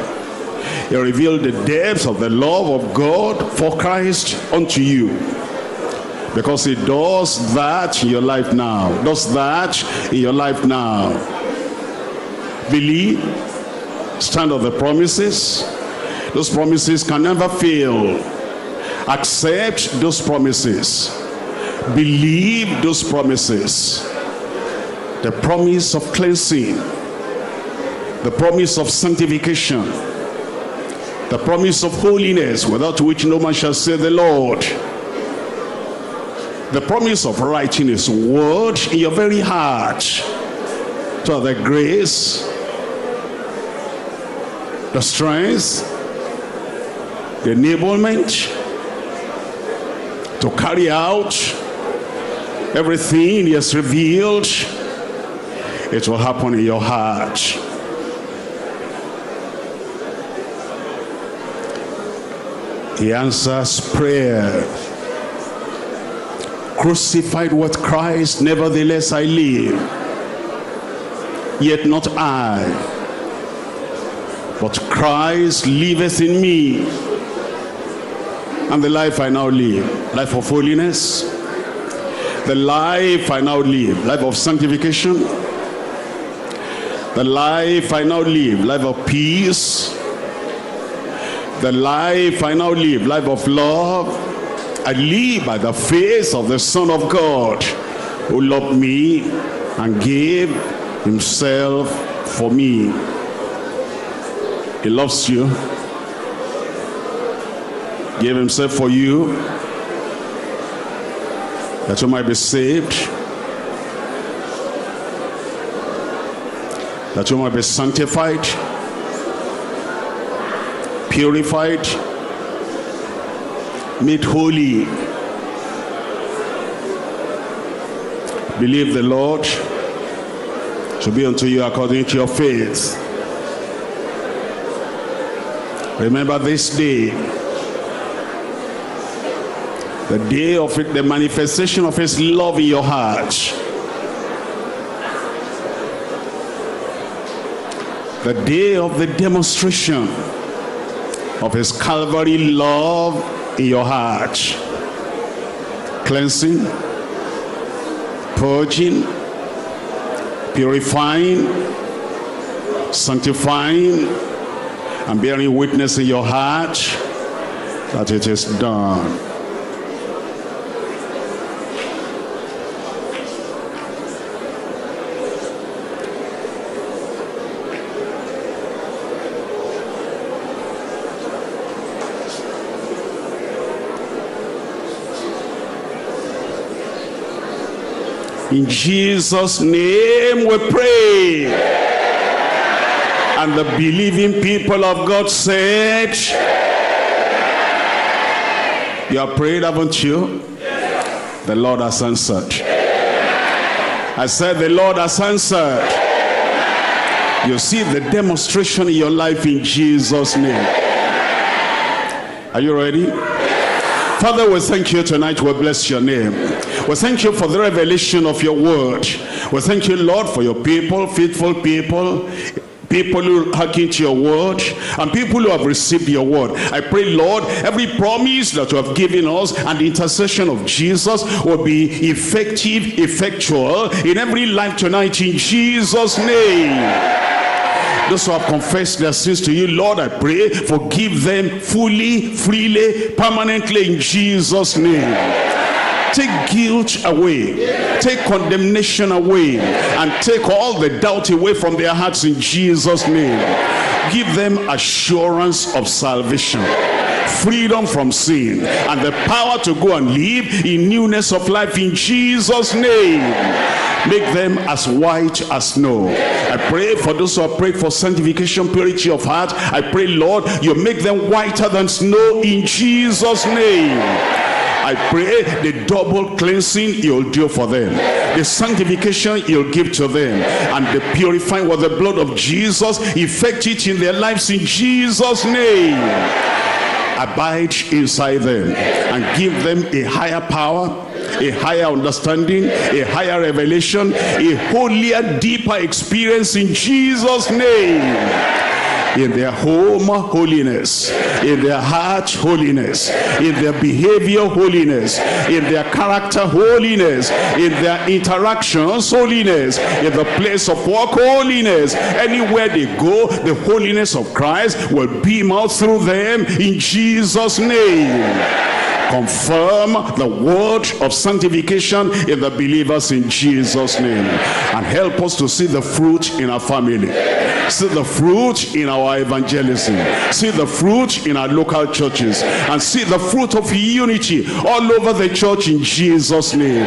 he revealed the depths of the love of god for christ unto you. Because he does that in your life now. Does that in your life now. Believe. Stand on the promises. Those promises can never fail. Accept those promises believe those promises. The promise of cleansing. The promise of sanctification. The promise of holiness without which no man shall see the lord. The promise of his word in your very heart. To have the grace the strength the enablement to carry out everything he has revealed it will happen in your heart he answers prayer crucified with Christ, nevertheless I live. Yet not I, but Christ liveth in me. And the life I now live, life of holiness, the life I now live, life of sanctification, the life I now live, life of peace, the life I now live, life of love, I live by the face of the Son of God who loved me and gave himself for me. He loves you. Gave himself for you that you might be saved. That you might be sanctified, purified, made holy. Believe the Lord to be unto you according to your faith. Remember this day, the day of it, the manifestation of his love in your heart. The day of the demonstration of his Calvary love in your heart. Cleansing, purging, purifying, sanctifying, and bearing witness in your heart that it is done. In Jesus' name we pray. And the believing people of God said, You have prayed, haven't you? The Lord has answered. I said, The Lord has answered. You see the demonstration in your life in Jesus' name. Are you ready? Father, we thank you tonight. We bless your name. We thank you for the revelation of your word. We thank you, Lord, for your people, faithful people, people who hearken to your word and people who have received your word. I pray lord every promise that you have given us and the intercession of jesus will be effective effectual in every life tonight in jesus name. Those who have confessed their sins to you lord i pray forgive them fully freely permanently in jesus name Take guilt away. Take condemnation away. And take all the doubt away from their hearts in Jesus' name. Give them assurance of salvation freedom from sin and the power to go and live in newness of life in Jesus name make them as white as snow I pray for those who have prayed for sanctification purity of heart I pray Lord you make them whiter than snow in Jesus name I pray the double cleansing you'll do for them. The sanctification you'll give to them. And the purifying with the blood of Jesus. Effect it in their lives in Jesus' name. Abide inside them and give them a higher power a higher understanding, a higher revelation, a holier, deeper experience in Jesus' name in their home holiness in their heart holiness in their behavior holiness in their character holiness in their interactions holiness in the place of work holiness. Anywhere they go the holiness of Christ will beam out through them in Jesus name. Confirm the word of sanctification in the believers in Jesus name. And help us to see the fruit in our family see the fruit in our evangelism see the fruit in our local churches and see the fruit of unity all over the church in Jesus name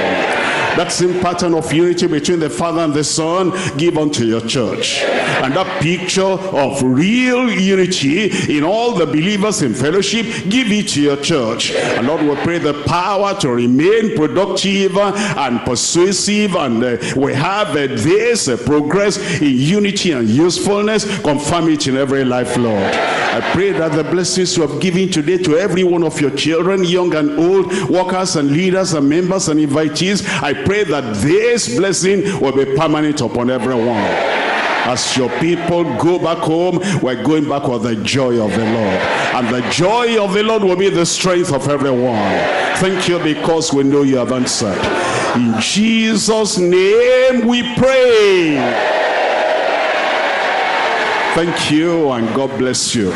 that same pattern of unity between the Father and the Son, give unto your church. And that picture of real unity in all the believers in fellowship, give it to your church. And Lord, we pray the power to remain productive and persuasive. And uh, we have uh, this uh, progress in unity and usefulness. Confirm it in every life, Lord. I pray that the blessings you have given today to every one of your children, young and old, workers and leaders and members and invitees, I pray that this blessing will be permanent upon everyone. As your people go back home, we're going back with the joy of the Lord. And the joy of the Lord will be the strength of everyone. Thank you because we know you have answered. In Jesus' name we pray. Thank you and God bless you.